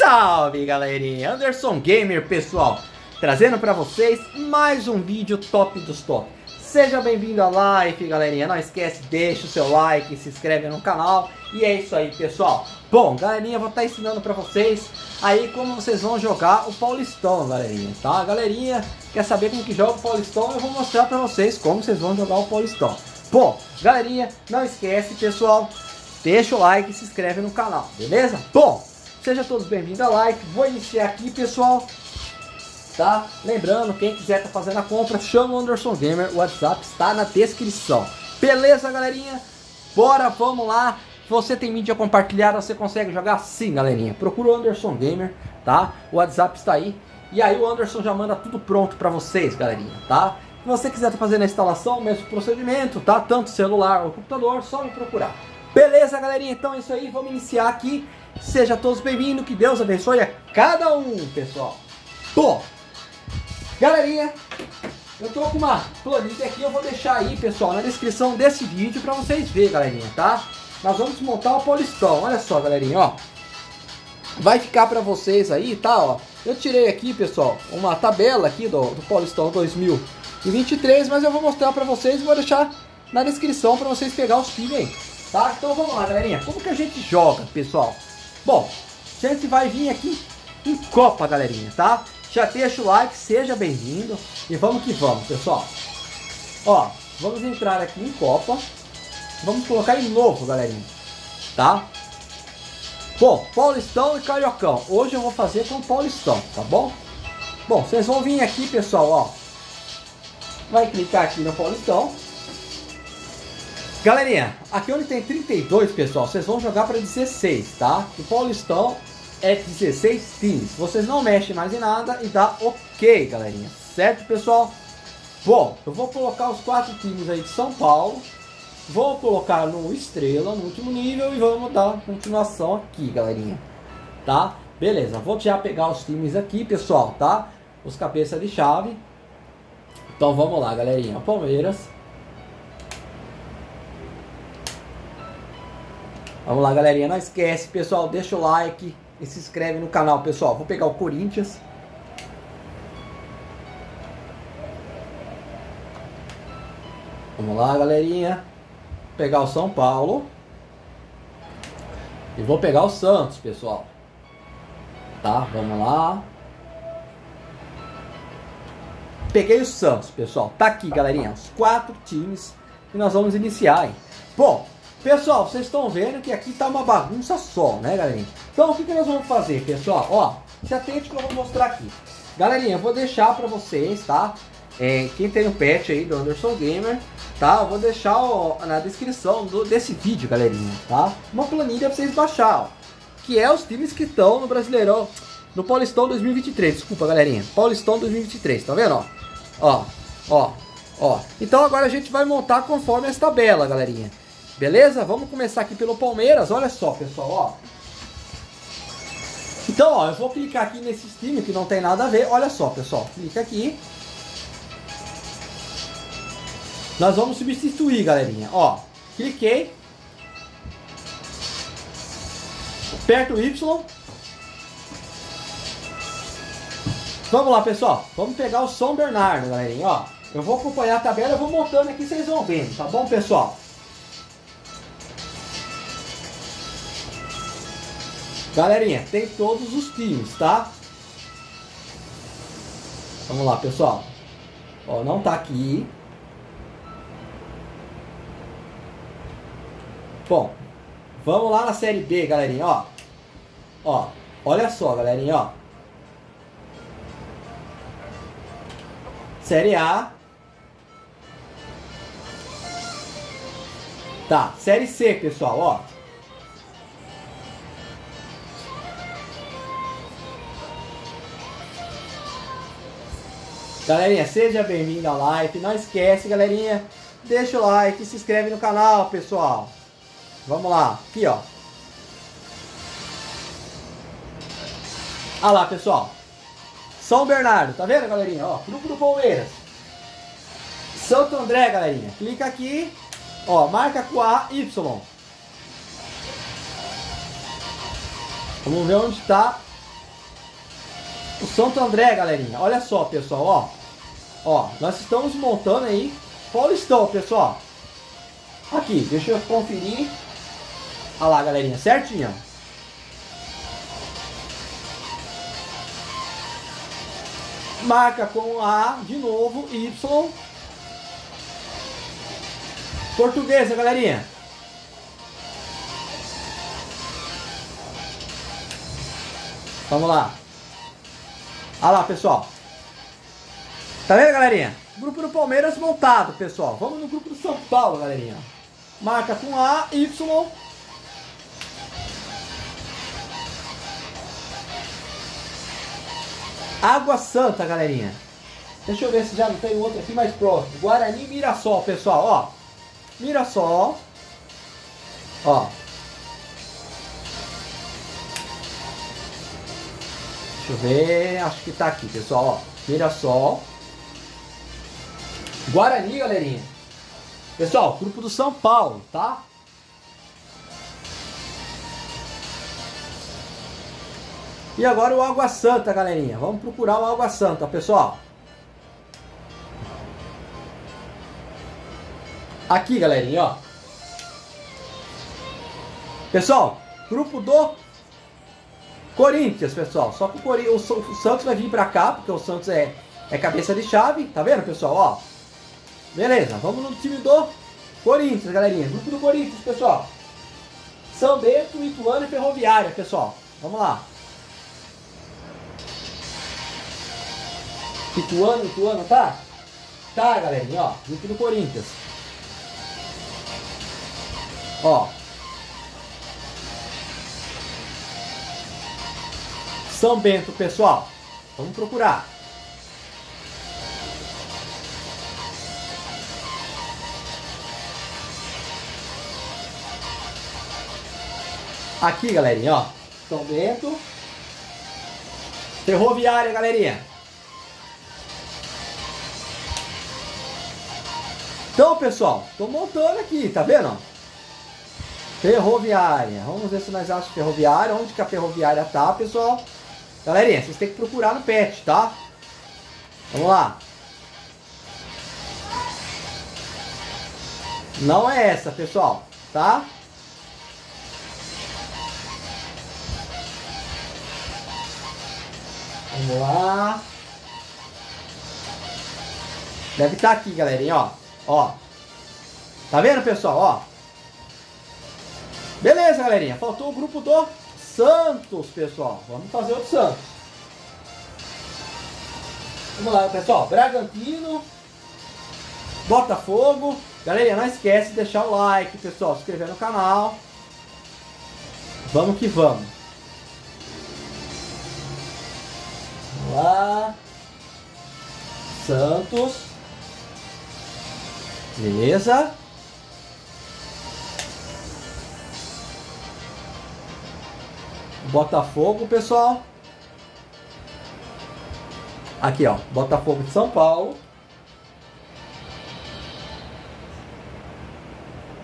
Salve galerinha, Anderson Gamer pessoal, trazendo para vocês mais um vídeo top dos top. Seja bem-vindo à live galerinha, não esquece, deixa o seu like, se inscreve no canal e é isso aí pessoal. Bom, galerinha, vou estar tá ensinando para vocês aí como vocês vão jogar o Paulistão, galerinha, tá? Galerinha, quer saber como que joga o Paulistão? Eu vou mostrar para vocês como vocês vão jogar o Paulistão. Bom, galerinha, não esquece pessoal, deixa o like e se inscreve no canal, beleza? Bom, Sejam todos bem-vindos à live. Vou iniciar aqui, pessoal. Tá? Lembrando, quem quiser tá fazendo a compra, chama o Anderson Gamer. O WhatsApp está na descrição. Beleza, galerinha? Bora, vamos lá. Você tem mídia compartilhada, você consegue jogar sim, galerinha. Procura o Anderson Gamer, tá? O WhatsApp está aí. E aí o Anderson já manda tudo pronto para vocês, galerinha, tá? Se você quiser tá fazendo a instalação, o mesmo procedimento, tá? Tanto celular ou computador, só me procurar. Beleza, galerinha? Então é isso aí. Vamos iniciar aqui Seja todos bem-vindos, que Deus abençoe a cada um, pessoal. Bom, galerinha, eu tô com uma planilha aqui, eu vou deixar aí, pessoal, na descrição desse vídeo para vocês verem, galerinha, tá? Nós vamos montar o Polistão, olha só, galerinha, ó. Vai ficar para vocês aí, tá, ó. Eu tirei aqui, pessoal, uma tabela aqui do, do Paulistão 2023, mas eu vou mostrar para vocês e vou deixar na descrição para vocês pegar os times aí, tá? Então vamos lá, galerinha. Como que a gente joga, pessoal? Bom, a gente vai vir aqui em Copa, galerinha, tá? Já deixa o like, seja bem-vindo e vamos que vamos, pessoal. Ó, vamos entrar aqui em Copa. Vamos colocar em novo, galerinha, tá? Bom, Paulistão e Cariocão. Hoje eu vou fazer com Paulistão, tá bom? Bom, vocês vão vir aqui, pessoal, ó. Vai clicar aqui no Paulistão. Galerinha, aqui onde tem 32, pessoal, vocês vão jogar para 16, tá? O Paulistão é 16 times. Vocês não mexem mais em nada e dá ok, galerinha. Certo, pessoal? Bom, eu vou colocar os quatro times aí de São Paulo. Vou colocar no Estrela, no último nível, e vamos dar continuação aqui, galerinha. Tá? Beleza, vou já pegar os times aqui, pessoal, tá? Os cabeças de chave. Então vamos lá, galerinha. Palmeiras. Vamos lá, galerinha. Não esquece, pessoal. Deixa o like e se inscreve no canal, pessoal. Vou pegar o Corinthians. Vamos lá, galerinha. Vou pegar o São Paulo. E vou pegar o Santos, pessoal. Tá? Vamos lá. Peguei o Santos, pessoal. Tá aqui, galerinha. Os quatro times que nós vamos iniciar. Hein? Bom, Pessoal, vocês estão vendo que aqui tá uma bagunça só, né, galerinha? Então, o que, que nós vamos fazer, pessoal? Ó, se atente que eu vou mostrar aqui. Galerinha, eu vou deixar pra vocês, tá? É, quem tem o pet aí do Anderson Gamer, tá? Eu vou deixar ó, na descrição do, desse vídeo, galerinha, tá? Uma planilha pra vocês baixar, ó. Que é os times que estão no Brasileirão, no Paulistão 2023. Desculpa, galerinha. Paulistão 2023, tá vendo, ó? Ó, ó, ó. Então agora a gente vai montar conforme essa tabela, galerinha. Beleza? Vamos começar aqui pelo Palmeiras. Olha só, pessoal, ó. Então, ó, eu vou clicar aqui nesse time que não tem nada a ver. Olha só, pessoal. Clica aqui. Nós vamos substituir, galerinha. Ó, cliquei. Aperto o Y. Vamos lá, pessoal. Vamos pegar o São Bernardo, galerinha. Ó, eu vou acompanhar a tabela, eu vou montando aqui, vocês vão vendo, tá bom, pessoal? Galerinha, tem todos os times, tá? Vamos lá, pessoal. Ó, não tá aqui. Bom, vamos lá na Série B, galerinha, ó. Ó, olha só, galerinha, ó. Série A. Tá, Série C, pessoal, ó. Galerinha, seja bem-vindo à live. Não esquece, galerinha, deixa o like, se inscreve no canal, pessoal. Vamos lá, aqui ó. Olha lá, pessoal. São Bernardo, tá vendo, galerinha? Ó, grupo do Palmeiras. Santo André, galerinha. Clica aqui, ó, marca com A, Y. Vamos ver onde está o Santo André, galerinha. Olha só, pessoal, ó. Ó, nós estamos montando aí Paulistão, pessoal. Aqui, deixa eu conferir. Olha lá, galerinha, certinho. Marca com A de novo, Y. Portuguesa, galerinha. Vamos lá. Olha lá, pessoal. Tá vendo, galerinha? Grupo do Palmeiras montado, pessoal. Vamos no grupo do São Paulo, galerinha. Marca com A, Y. Água Santa, galerinha. Deixa eu ver se já não tem outro aqui mais próximo. Guarani Mirassol, pessoal, ó. Mirassol. Ó. Deixa eu ver. Acho que tá aqui, pessoal, ó. Mirassol. Guarani, galerinha. Pessoal, grupo do São Paulo, tá? E agora o Água Santa, galerinha. Vamos procurar o Água Santa, pessoal. Aqui, galerinha, ó. Pessoal, grupo do Corinthians, pessoal. Só que o, Cori o, Santos vai vir pra cá, porque o Santos é, é cabeça de chave. Tá vendo, pessoal? Ó. Beleza, vamos no time do Corinthians, galerinha. Grupo do Corinthians, pessoal. São Bento, Ituano e Ferroviária, pessoal. Vamos lá. Ituano, Ituano, tá? Tá, galerinha, ó. Grupo do Corinthians. Ó. São Bento, pessoal. Vamos procurar. Aqui, galerinha, ó. São Bento. Ferroviária, galerinha. Então, pessoal, tô montando aqui, tá vendo? Ferroviária. Vamos ver se nós achamos ferroviária. Onde que a ferroviária tá, pessoal? Galerinha, vocês têm que procurar no pet, tá? Vamos lá. Não é essa, pessoal, tá? Vamos lá. Deve estar tá aqui, galerinha, ó. Ó. Tá vendo, pessoal? Ó. Beleza, galerinha. Faltou o grupo do Santos, pessoal. Vamos fazer o Santos. Vamos lá, pessoal. Bragantino. Botafogo. Galerinha, não esquece de deixar o like, pessoal. Se inscrever no canal. Vamos que vamos. Vamos lá. Santos. Beleza? Botafogo, pessoal. Aqui, ó. Botafogo de São Paulo.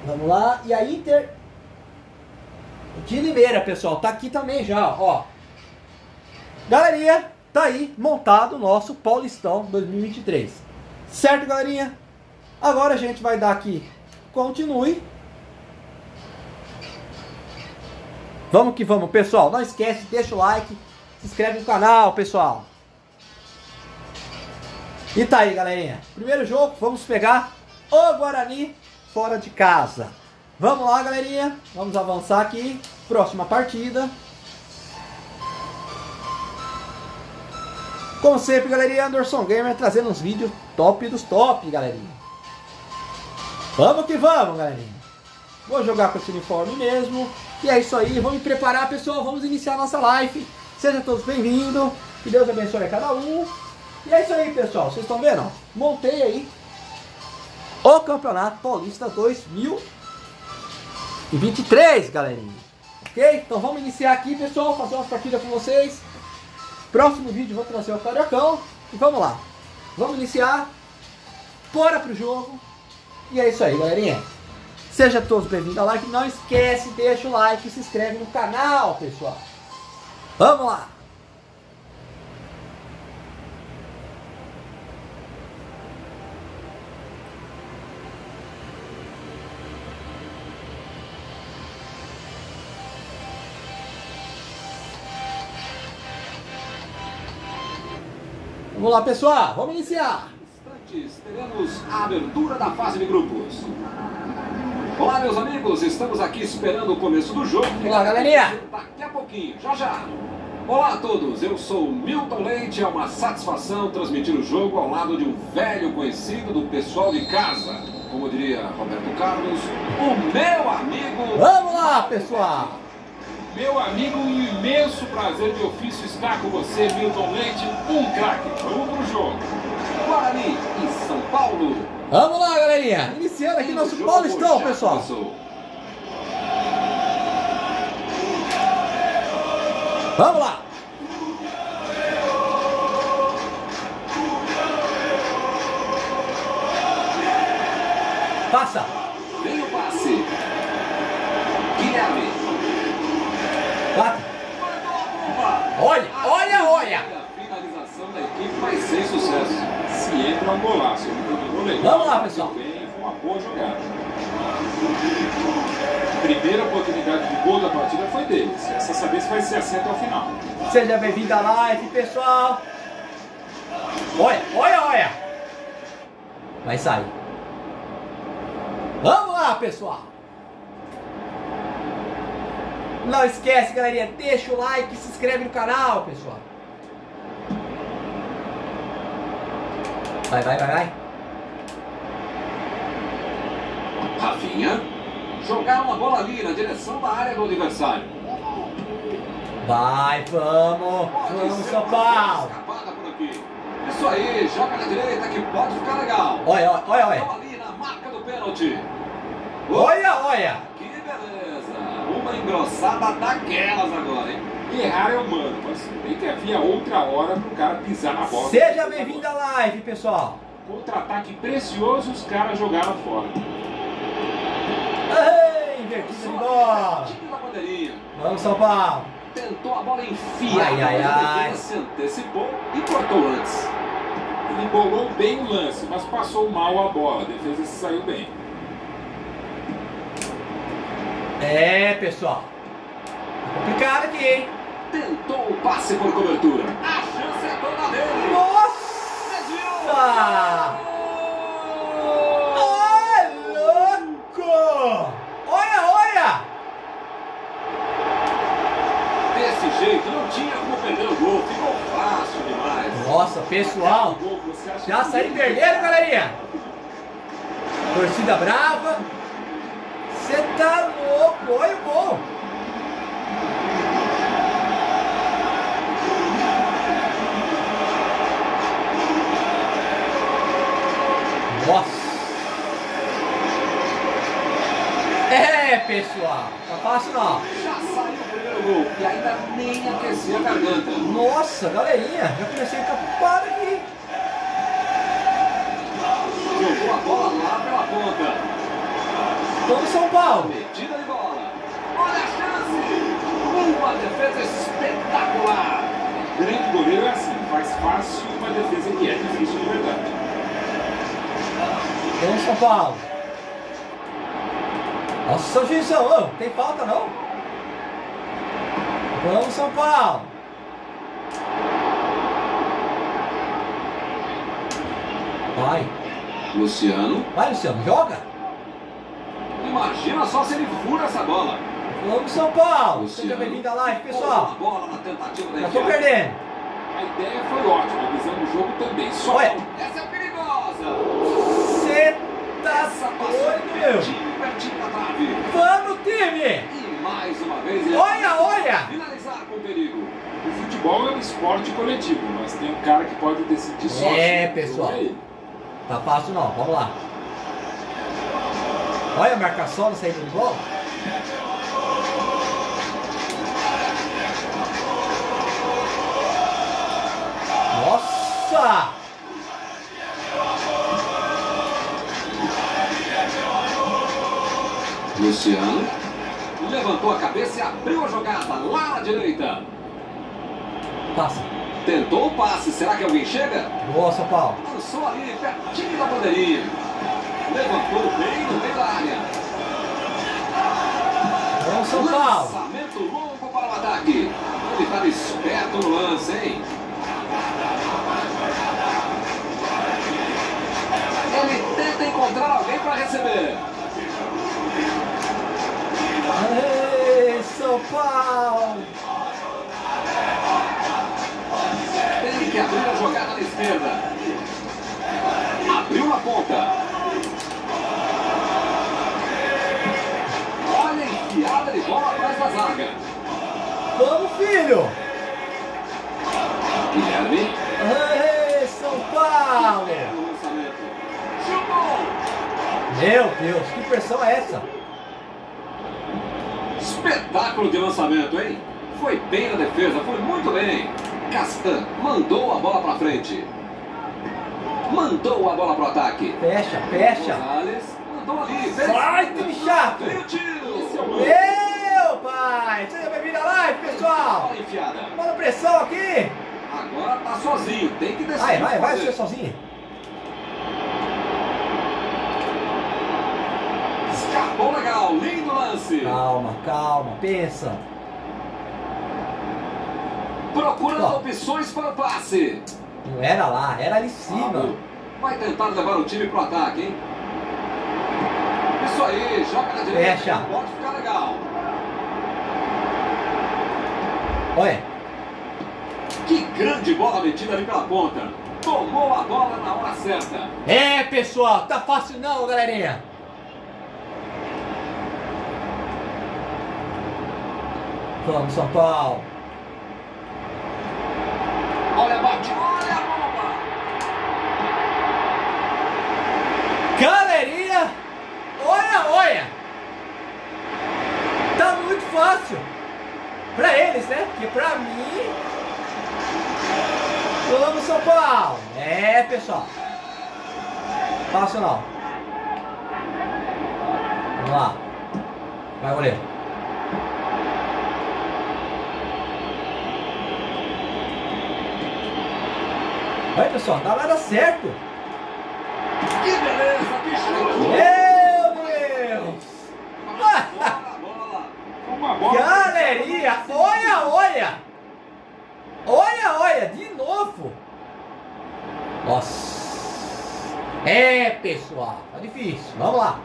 Vamos lá. E a Inter de Limeira, pessoal. Tá aqui também já, ó. Galerinha, tá aí montado o nosso Paulistão 2023. Certo, galerinha? Agora a gente vai dar aqui continue. Vamos que vamos, pessoal. Não esquece, deixa o like, se inscreve no canal, pessoal. E tá aí, galerinha. Primeiro jogo, vamos pegar o Guarani fora de casa. Vamos lá, galerinha. Vamos avançar aqui. Próxima partida. Como sempre, galerinha, Anderson Gamer trazendo uns vídeos top dos top, galerinha. Vamos que vamos, galerinha. Vou jogar com esse uniforme mesmo. E é isso aí, vamos preparar, pessoal. Vamos iniciar nossa live. Sejam todos bem-vindos. Que Deus abençoe a cada um. E é isso aí, pessoal. Vocês estão vendo? Montei aí o Campeonato Paulista 2023, galerinha. Ok? Então vamos iniciar aqui, pessoal. Fazer umas partidas com vocês. Próximo vídeo vou trazer o Cariocão. E vamos lá. Vamos iniciar. Bora pro jogo. E é isso aí, galerinha. Seja todos bem-vindos ao like. Não esquece, deixa o like e se inscreve no canal, pessoal. Vamos lá! Vamos lá, pessoal, vamos iniciar! Instantes, teremos a abertura da fase de grupos. Olá, meus amigos, estamos aqui esperando o começo do jogo. Olá, galerinha. Daqui a pouquinho, já já. Olá a todos, eu sou Milton Leite. É uma satisfação transmitir o jogo ao lado de um velho conhecido do pessoal de casa. Como diria Roberto Carlos, o meu amigo. Vamos lá, pessoal. Meu amigo, um imenso prazer de ofício estar com você, Milton Leite, um craque. Vamos pro jogo. Guarani e São Paulo. Vamos lá, galerinha. Iniciando aqui nosso Paulistão, pessoal. Vamos lá. Passa. Vem o passe. Guilherme. Bate. Olha, olha, olha. A finalização da equipe, mas sem sucesso. Se entra um golaço, legal. Vamos lá, pessoal. Uma boa jogada. Primeira oportunidade de gol da partida foi deles. Essa saber se vai ser assim até o final. Seja bem-vindo à live, pessoal. Olha, olha, olha. Vai sair. Vamos lá, pessoal. Não esquece, galerinha, deixa o like e se inscreve no canal, pessoal. Vai, vai, vai, vai. Rafinha. Jogaram a bola ali na direção da área do adversário. Vai, vamos. Pode Vamos, São Paulo. Isso aí, joga na direita que pode ficar legal. Olha, olha, olha, ali na marca do pênalti. Olha, olha. Que beleza. Uma engrossada daquelas agora, hein? Errar é humano, mas bem que havia outra hora pro cara pisar na bola. Seja bem-vindo à live, pessoal. Contra-ataque precioso, os caras jogaram fora. De bola. Vamos, São Paulo. Tentou a bola enfiada, Ai, ai, ai. defesa se antecipou e cortou antes. Ele bolou bem o lance, mas passou mal a bola. A defesa se saiu bem. É, pessoal. Tá complicado aqui, hein? Tentou o passe por cobertura. A chance é toda dele. Nossa! Ai, louco! Olha, olha! Desse jeito, não tinha como perder o gol. Ficou fácil demais. Nossa, pessoal. Já saíram perdendo, galerinha. Torcida brava. Você tá louco. Olha o gol. Nossa. É, pessoal. Tá fácil não. E ainda nem aqueceu a garganta. Nossa, galerinha. Já comecei a ficar preocupado aqui. Jogou a bola lá pela ponta. Vamos, São Paulo. Metida de bola. Olha a chance. Uma defesa espetacular. Grande goleiro é assim, faz fácil uma defesa que é difícil de verdade. Vamos, São Paulo. Nossa, juizão, tem falta não? Vamos, São Paulo. Vai, Luciano. vai, Luciano, joga. Imagina só se ele fura essa bola. Vamos, São Paulo. Luciano. Seja bem-vindo à live, pessoal. a bola na tentativa da Já tô perdendo. A ideia foi ótima, a visão do jogo também. Só Olha. Essa é perigosa. Você tá doido, meu. pertinho, pertinho da trave. Vamos, time. E mais uma vez ele Olha, olha. finalizar com perigo. O futebol é um esporte coletivo, mas tem um cara que pode decidir sozinho. É, pessoal. Tá fácil não, vamos lá. Olha a marcação saída do gol. Nossa! Luciano Levantou a cabeça e abriu a jogada lá na direita. Passa. Tentou o passe. Será que alguém chega? Nossa, Paulo. Lançou ali, pertinho da bandeirinha. Levantou bem no meio da área. Bom, São Paulo. Lançamento longo para o ataque. Ele estava esperto no lance, hein? Ele tenta encontrar alguém para receber. Aê, São Paulo! Tem que abrir a jogada na esquerda. Abriu na ponta. Olha a enfiada de bola atrás da zaga. Vamos, filho! Guilherme. Aê, São Paulo! Meu Deus, que pressão é essa? Espetáculo de lançamento, hein? Foi bem na defesa, foi muito bem. Castan mandou a bola para frente. Mandou a bola para o ataque. Fecha, fecha! Gonzalez mandou ali. Vai, time chato! Meu pai! Seja bem-vindo à live, pessoal! Bola enfiada. Manda pressão aqui! Agora tá sozinho, tem que decidir. Vai, vai, vai, você sozinho! Escapou legal, lindo lance. Calma, calma, pensa! Procurando Ó. opções para o passe. Não era lá, era ali em cima! Vai tentar levar o time pro ataque, hein? Isso aí, joga na direita. Fecha. Pode ficar legal. Olha! Que grande bola metida ali pela ponta. Tomou a bola na hora certa. É, pessoal, tá fácil não, galerinha! Vamos, São Paulo! Olha, bate, olha a bomba. Galerinha! Olha, olha! Tá muito fácil! Pra eles, né? Porque pra mim. Vamos, São Paulo! É, pessoal! Fácil não! Vamos lá! Vai, goleiro! Vai, pessoal, dá nada certo! Que beleza, que chute. Meu Deus! Fora a bola. Uma bola. Galerinha, olha, olha! Olha, olha, de novo! Nossa! É, pessoal, tá difícil. Vamos lá.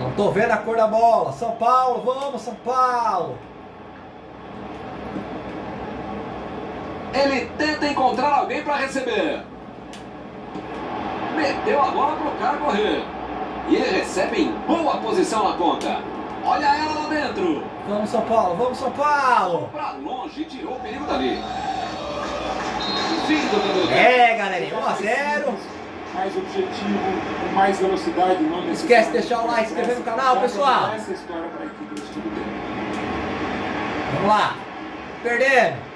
Não tô vendo a cor da bola. São Paulo, vamos, São Paulo! Ele tenta encontrar alguém para receber. Meteu a bola pro cara correr. E ele recebe em boa posição na ponta. Olha ela lá dentro. Vamos, São Paulo, vamos, São Paulo! Pra longe, tirou o perigo dali. É, galerinha, 1 a 0 Mais objetivo, com mais velocidade, não Esquece de deixar o like, se inscrever no canal, pessoal. começa Essa história para a equipe do time dele. Vamos lá! Perdendo!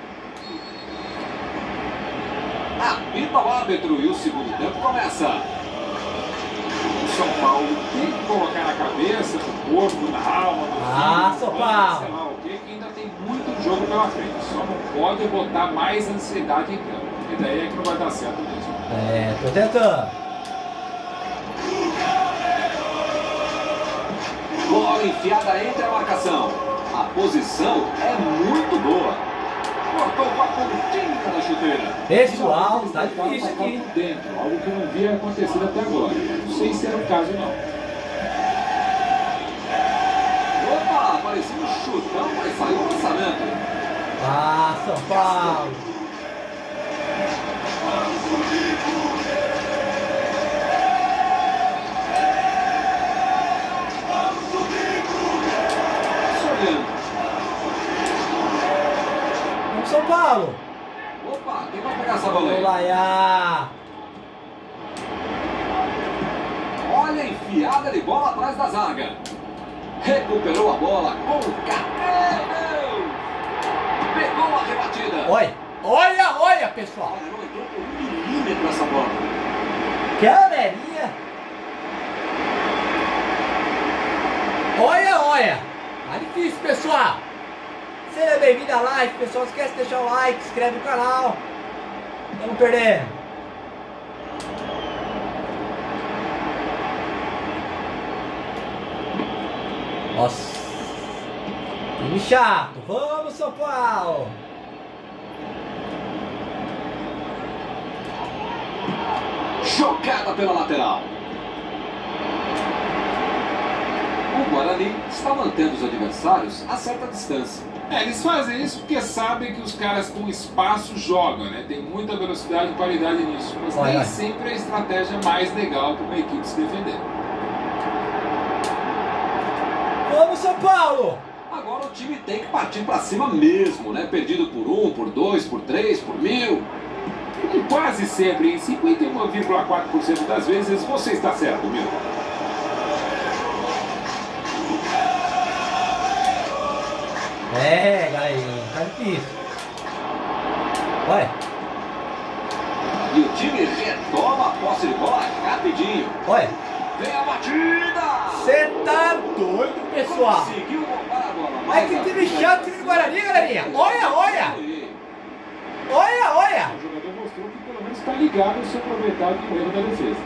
Apita o árbitro e o segundo tempo começa. O São Paulo tem que colocar na cabeça, no corpo, na alma, no Ah, São Paulo. sei lá o quê, que ainda tem muito jogo pela frente. Só não pode botar mais ansiedade em campo, porque daí é que não vai dar certo mesmo. É, tô tentando. Bola enfiada entre a marcação. A posição é muito boa. Pessoal, tá tentaram difícil aqui. dentro, algo que eu não via acontecido até agora. Não sei se era o caso não. Opa, parecia um chutão, mas saiu o lançamento. Ah, São Paulo. Paulo. Opa, quem vai pegar essa bola aí? Olha a enfiada de bola atrás da zaga. Recuperou a bola com o Deus! Pegou a rebatida. Olha, olha, olha, pessoal. Olha, não entrou por um milímetro essa bola. Galerinha. Olha, olha. Tá difícil, pessoal. Seja bem-vindo à live, pessoal. Esquece de deixar o like, inscreve no canal. Estamos perdendo. Nossa. Time chato. Vamos, São Paulo. Jogada pela lateral. O Guarani está mantendo os adversários a certa distância. É, eles fazem isso porque sabem que os caras com espaço jogam, né? Tem muita velocidade e qualidade nisso. Mas Vai, nem sempre é a estratégia mais legal para uma equipe se defender. Vamos, São Paulo! Agora o time tem que partir para cima mesmo, né? Perdido por um, por dois, por três, por mil. E quase sempre, em 51,4% das vezes, você está certo, Milton. É, galerinha, tá difícil. Olha, E o time retoma a posse de bola rapidinho. olha. Vem a batida! Você tá doido, pessoal? Conseguiu roubar a bola. Olha que time chato, time do Guarani, galerinha. Olha, olha. Olha, olha. O jogador mostrou que pelo menos está ligado se aproveitar do erro da defesa.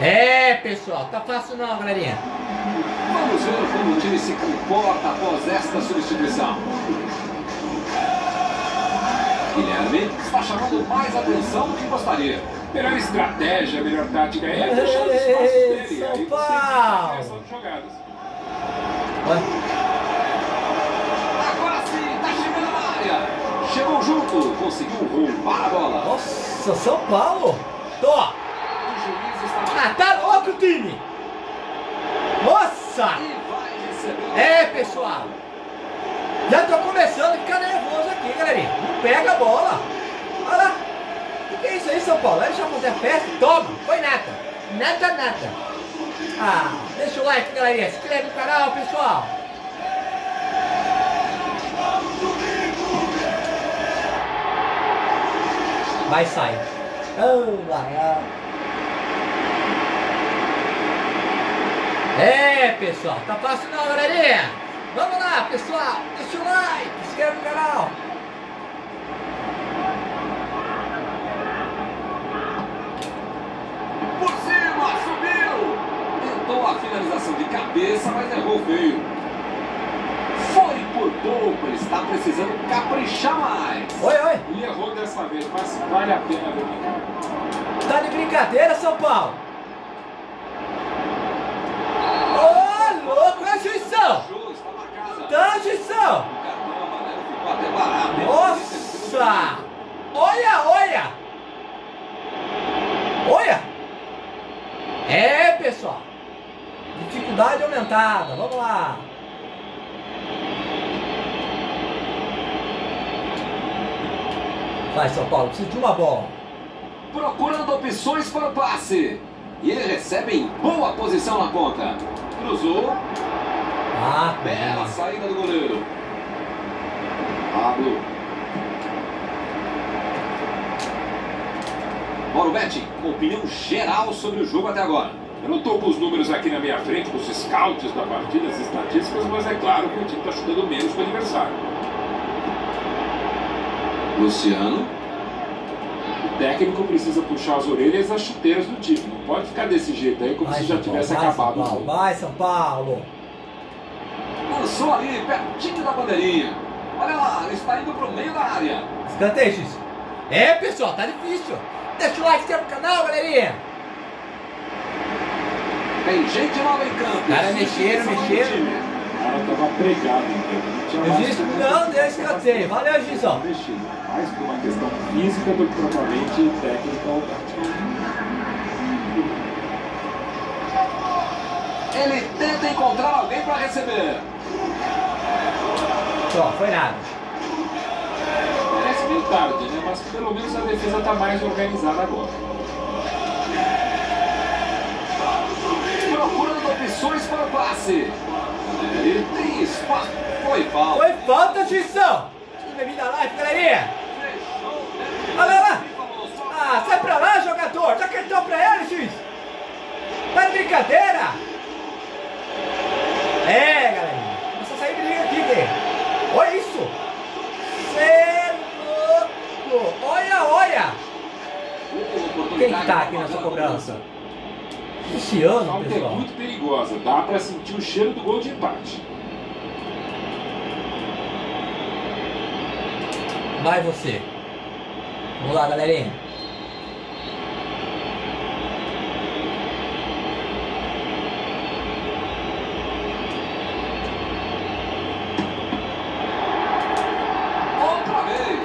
É, pessoal, tá fácil não, galerinha. Vamos ver como o time se comporta após esta substituição. Guilherme está chamando mais atenção do que gostaria. Melhor estratégia, melhor tática é deixar os espaços dele. São Aí Paulo! de jogadas. Agora sim, está chegando na área. Chegou junto, conseguiu roubar a bola. Nossa, São Paulo. Tô. Ah, tá louco, time. Nossa. vai. É, pessoal. Já tô começando a ficar nervoso aqui, galerinha. Não pega a bola. Olha lá. O que é isso aí, São Paulo? Vai deixar fazer a festa? Toma. Foi nada. Nada, nada. Ah, deixa o like, galerinha. Se inscreve no canal, pessoal. Vai sair. Oh, lá, É, pessoal, tá fácil não, galerinha. Vamos lá, pessoal. Deixa o like, se inscreve no canal. Por cima, subiu. Tentou a finalização de cabeça, mas errou feio. Foi por pouco, ele está precisando caprichar mais. Oi, oi. E errou dessa vez, mas vale a pena verificar. Tá de brincadeira, São Paulo? Ô, louco, é marcada. Tá, juição! O cartão amarelo ficou até barato. hein? Nossa! Olha, olha! Olha! É, pessoal! Dificuldade aumentada, vamos lá! Vai, São Paulo, precisa de uma bola. Procurando opções para o passe. E ele recebe em boa posição na ponta. Cruzou. Ah, Bela saída do goleiro. Pablo. Mauro Betti, opinião geral sobre o jogo até agora. Eu não estou com os números aqui na minha frente, com os scouts da partida, as estatísticas, mas é claro que o time está chutando menos que o adversário. Luciano. O técnico precisa puxar as orelhas das chuteiras do time. Não pode ficar desse jeito aí como Vai, se já São tivesse vai, São acabado o Paulo, vai, São Paulo! Lançou ali, pertinho da bandeirinha. Olha lá, ele está indo para o meio da área. Escanteio, X. É, pessoal, tá difícil. Deixa o like, inscreve no canal, galerinha. Tem gente nova em campo. Cara, mexeram, mexeram. O cara estava pregado, então. Como- não, deu escanteio. Valeu, Gizão. Mais por uma questão física do que propriamente técnica ou tática. Ele tenta encontrar alguém para receber. Só, foi nada. Parece meio tarde, né? Mas pelo menos a defesa está mais organizada agora. Procurando opções para o passe. Ele tem espaço. Foi falta. Foi falta. Seja bem-vindo à live, galerinha. Olha lá. Ah, sai pra lá, jogador. Dá cartão pra ele, X. Tá de brincadeira. É, galerinha. Começa a sair briga aqui, Gui. Olha isso. Cê é louco. Olha, olha. Quem que tá aqui nessa cobrança? Esse ano, tá pessoal. É muito perigosa, dá para sentir o cheiro do gol de empate. Vai você. Vamos lá, galerinha. Outra vez.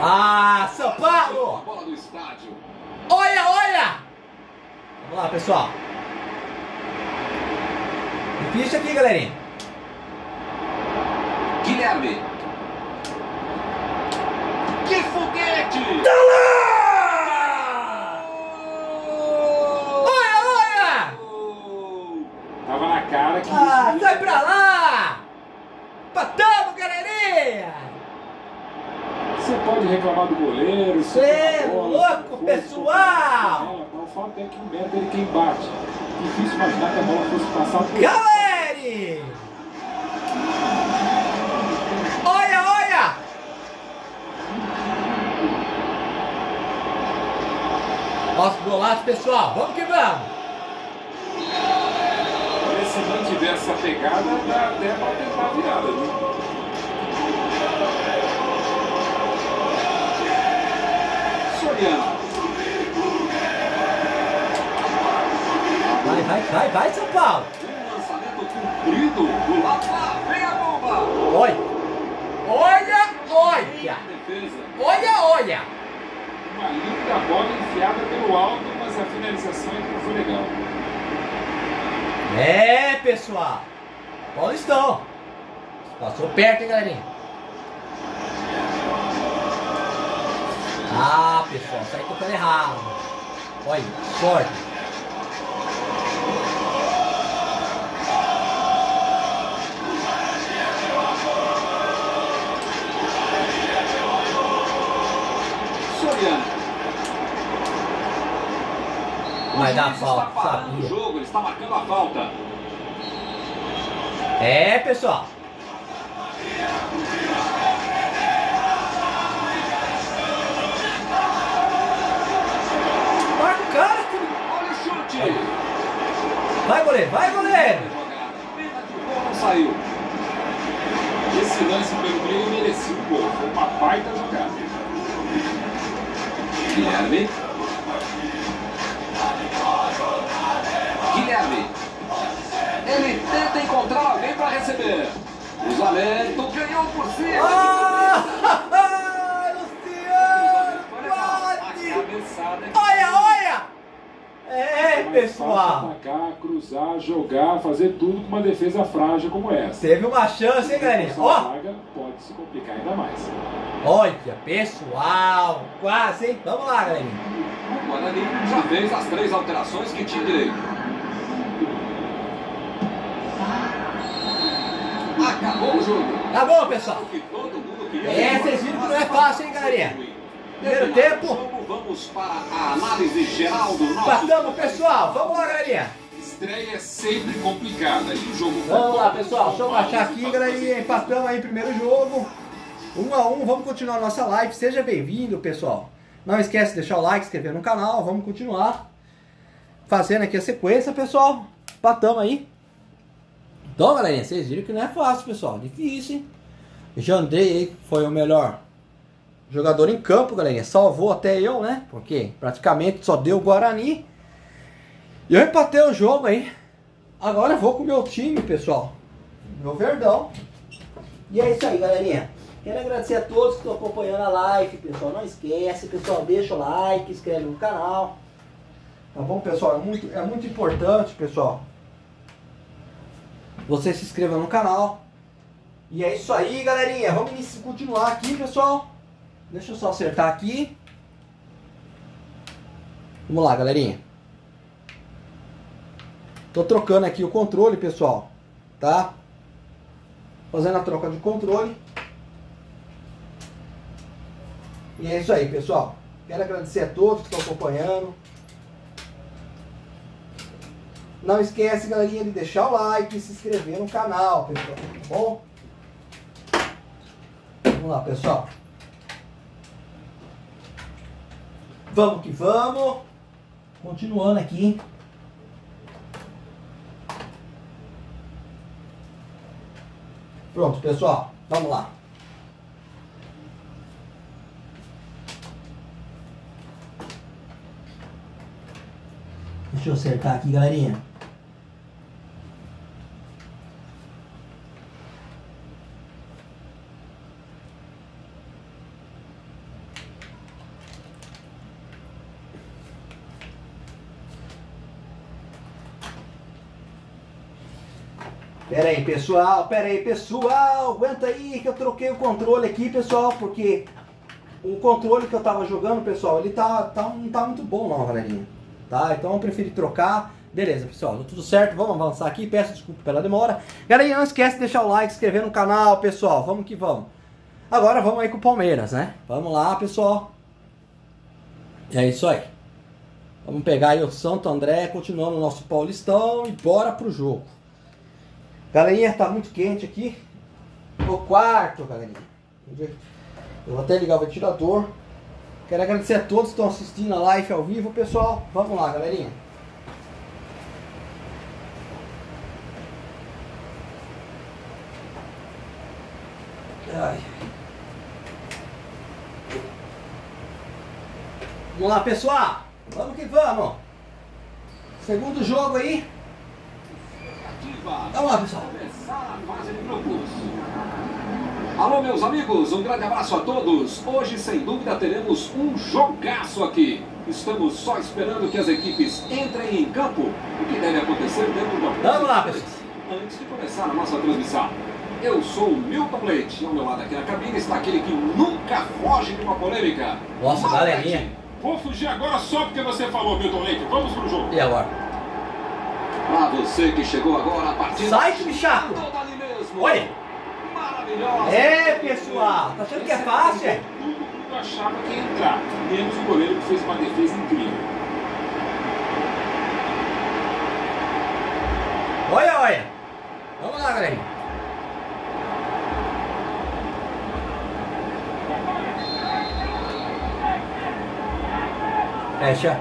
Ah, São Paulo! Olha Vamos lá, pessoal. Difícil aqui, galerinha. Guilherme. Que foguete! Tá Olha, olha! Tava na cara que Ah, sai pra lá! Patamos, galerinha! Você pode reclamar do goleiro. Cê é louco, pessoal! O fato é que o mérito é quem bate. Difícil imaginar que a bola fosse passar por Galera! Olha, olha! Nossa, golaço, pessoal. Vamos que vamos! Se mantiver essa pegada, dá até pra tentar a virada. Viu? Vai, vai, vai, vai, São Paulo! Um lançamento comprido do lado. Vem a bomba! Olha! Olha, olha! Olha, olha! Uma linda bola enfiada pelo alto, mas a finalização não foi legal. É, pessoal! Paulistão! Passou perto, hein, galerinha? Ah, pessoal, sai tocando errado. Olha, sorte. Soriano. Vai dar falta, sabia. o jogo, ele está marcando a falta. É, pessoal. Vai, goleiro, vai, goleiro. Saiu. Esse lance pelo meio merecia o gol. Foi uma baita jogada. Guilherme. Guilherme. Ele tenta encontrar alguém para receber. Cruzamento ganhou por cima. Ah, Luciano, Foi legal. A quase. cabeçada. Olha, olha. É, Mais pessoal. atacar, cruzar, jogar, fazer tudo com uma defesa frágil como essa. Teve uma chance, hein, galerinha? Ó, pode se complicar ainda mais. olha, pessoal. Quase, hein? Vamos lá, galerinha. O Guarani já fez as três alterações que tinha direito. Acabou o jogo. Tá bom, pessoal. É, vocês viram que não é fácil, hein, galerinha? Primeiro tempo. jogo, Vamos para a análise geral do nosso. Empatamos, pessoal. Vamos lá, galerinha. Estreia é sempre complicada e o jogo Vamos lá, pessoal. Deixa eu baixar aqui, galerinha. Empatamos aí primeiro jogo. Um a um. Vamos continuar nossa live. Seja bem-vindo, pessoal. Não esquece de deixar o like, inscrever no canal. Vamos continuar fazendo aqui a sequência, pessoal. Empatamos aí. Então, galerinha, vocês viram que não é fácil, pessoal. Difícil, hein? Jandrei foi o melhor jogador em campo, galerinha. Salvou até eu, né? Porque praticamente só deu o Guarani. E eu empatei o jogo aí. Agora eu vou com o meu time, pessoal. Meu Verdão. E é isso aí, galerinha. Quero agradecer a todos que estão acompanhando a live, pessoal. Não esquece, pessoal, deixa o like, inscreve no canal. Tá bom, pessoal? É muito, é muito importante, pessoal. Você se inscreva no canal. E é isso aí, galerinha. Vamos continuar aqui, pessoal. Deixa eu só acertar aqui. Vamos lá, galerinha. Tô trocando aqui o controle, pessoal. Tá? Fazendo a troca de controle. E é isso aí, pessoal. Quero agradecer a todos que estão acompanhando. Não esquece, galerinha, de deixar o like e se inscrever no canal, pessoal. Tá bom? Vamos lá, pessoal. Vamos que vamos. Continuando aqui. Pronto, pessoal. Vamos lá. Deixa eu acertar aqui, galerinha. Pera aí, pessoal, pera aí, pessoal, aguenta aí que eu troquei o controle aqui, pessoal, porque o controle que eu tava jogando, pessoal, ele tá, tá, não tá muito bom não, galerinha. Tá? Então eu preferi trocar. Beleza, pessoal, tudo certo, vamos avançar aqui, peço desculpa pela demora. Galerinha, não esquece de deixar o like, se inscrever no canal, pessoal, vamos que vamos. Agora vamos aí com o Palmeiras, né? Vamos lá, pessoal. É isso aí. Vamos pegar aí o Santo André, continuando o nosso Paulistão e bora pro jogo. Galerinha, tá muito quente aqui. O quarto, galerinha. Eu vou até ligar o ventilador. Quero agradecer a todos que estão assistindo a live ao vivo, pessoal. Vamos lá, galerinha. Ai. Vamos lá, pessoal. Vamos que vamos. Segundo jogo aí. Vamos lá, pessoal. Alô, meus amigos, um grande abraço a todos. Hoje, sem dúvida, teremos um jogaço aqui. Estamos só esperando que as equipes entrem em campo. O que deve acontecer dentro da Vamos lá, pessoal. Antes de começar a nossa transmissão, eu sou o Milton Leite. Ao meu lado aqui na cabine está aquele que nunca foge de uma polêmica. Nossa, galerinha. Vou fugir agora só porque você falou, Milton Leite. Vamos pro jogo. E agora? Você que chegou agora, a partida... Sai, time chato. Olha. É, pessoal. Tá achando que é fácil? é? Todo mundo achava que ia entrar. Menos o goleiro que fez uma defesa incrível. Olha, olha. Vamos lá, galerinha. Fecha.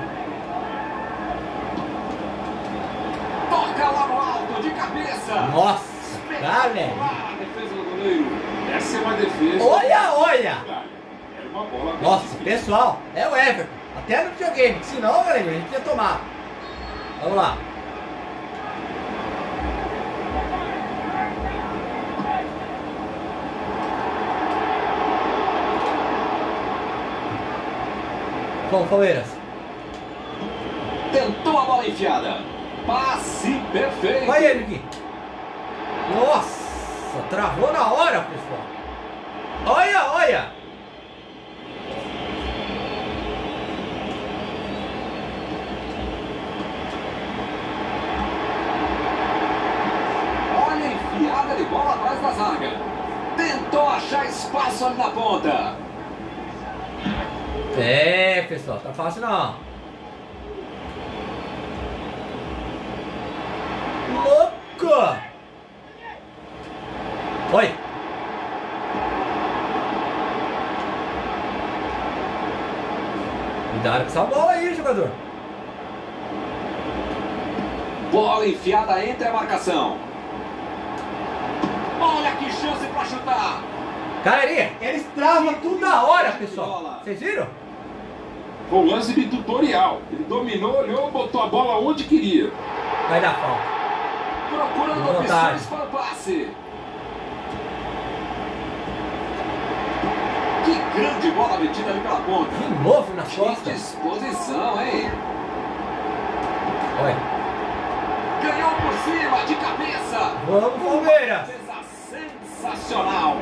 Toca lá no alto, de cabeça. Nossa, do goleiro. Essa é uma defesa. Olha, olha. Nossa, pessoal, é o Everton. Até no videogame. Se não, galera, a gente ia tomar. Vamos lá. Vamos, Palmeiras. Tentou a bola enfiada. Passe perfeito. Vai ele aqui. Nossa, travou na hora, pessoal. Olha, olha. Olha a enfiada de bola atrás da zaga. Tentou achar espaço ali na ponta. É, pessoal, tá fácil não. Louco! Oi! Cuidado com essa bola aí, jogador. Bola enfiada entre a marcação. Olha que chance para chutar. Galerinha, eles travam tudo na hora, pessoal. Vocês viram? Foi um lance de tutorial. Ele dominou, olhou, botou a bola onde queria. Vai dar falta. Procurando opções para o passe. Que grande bola metida ali pela ponta. De novo nas Que costas. disposição, hein? Olha. Ganhou por cima, de cabeça. Vamos, Palmeiras. Sensacional.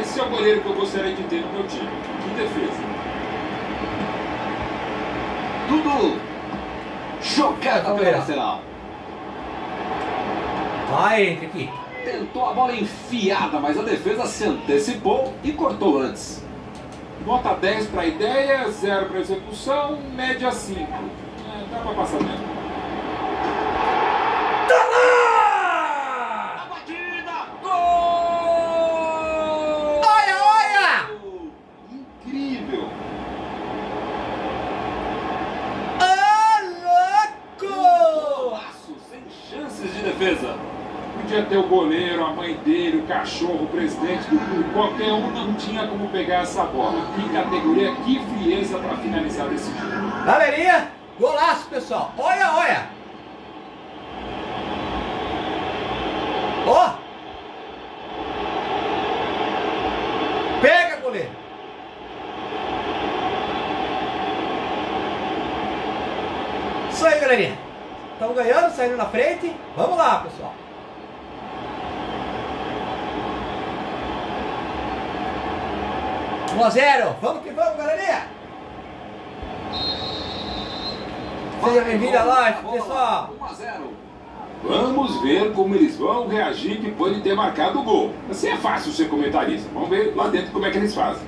Esse é o goleiro que eu gostaria de ter no meu time. Que defesa. Dudu. Jogada pela lateral. Vai, entre aqui. Tentou a bola enfiada, mas a defesa se antecipou e cortou antes. Nota 10 para ideia, 0 para execução, média 5. É, dá para passar mesmo. A batida! Gol! Olha, olha! Incrível! Ah, louco! Golaço, sem chances de defesa. Podia ter o goleiro, a mãe dele, o cachorro, o presidente do clube. Qualquer um não tinha como pegar essa bola. Que categoria, que frieza para finalizar desse jogo. Galerinha, golaço, pessoal. Olha, olha. Ó. Pega, goleiro. Isso aí, galerinha. Estamos ganhando, saindo na frente. Vamos lá, pessoal. 1 a 0 Vamos que vamos, galerinha! Seja bem-vindo à live, pessoal! 1 a 0. Vamos ver como eles vão reagir depois de ter marcado o gol. Assim é fácil ser comentarista. Vamos ver lá dentro como é que eles fazem.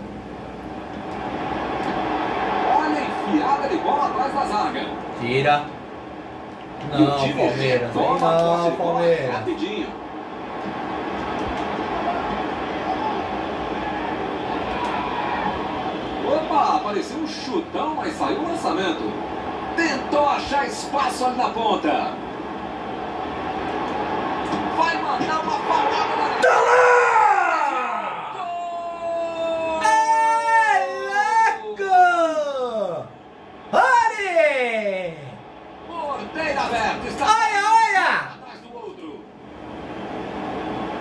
Olha a enfiada de bola atrás da zaga. Tira. Não, Palmeiras. Não, Palmeiras. Rapidinho. Apareceu um chutão, mas saiu o lançamento. Tentou achar espaço ali na ponta. Vai mandar uma paulada na Tá Gol! Louco! Olhe! Porteira aberta, está Olha, olha!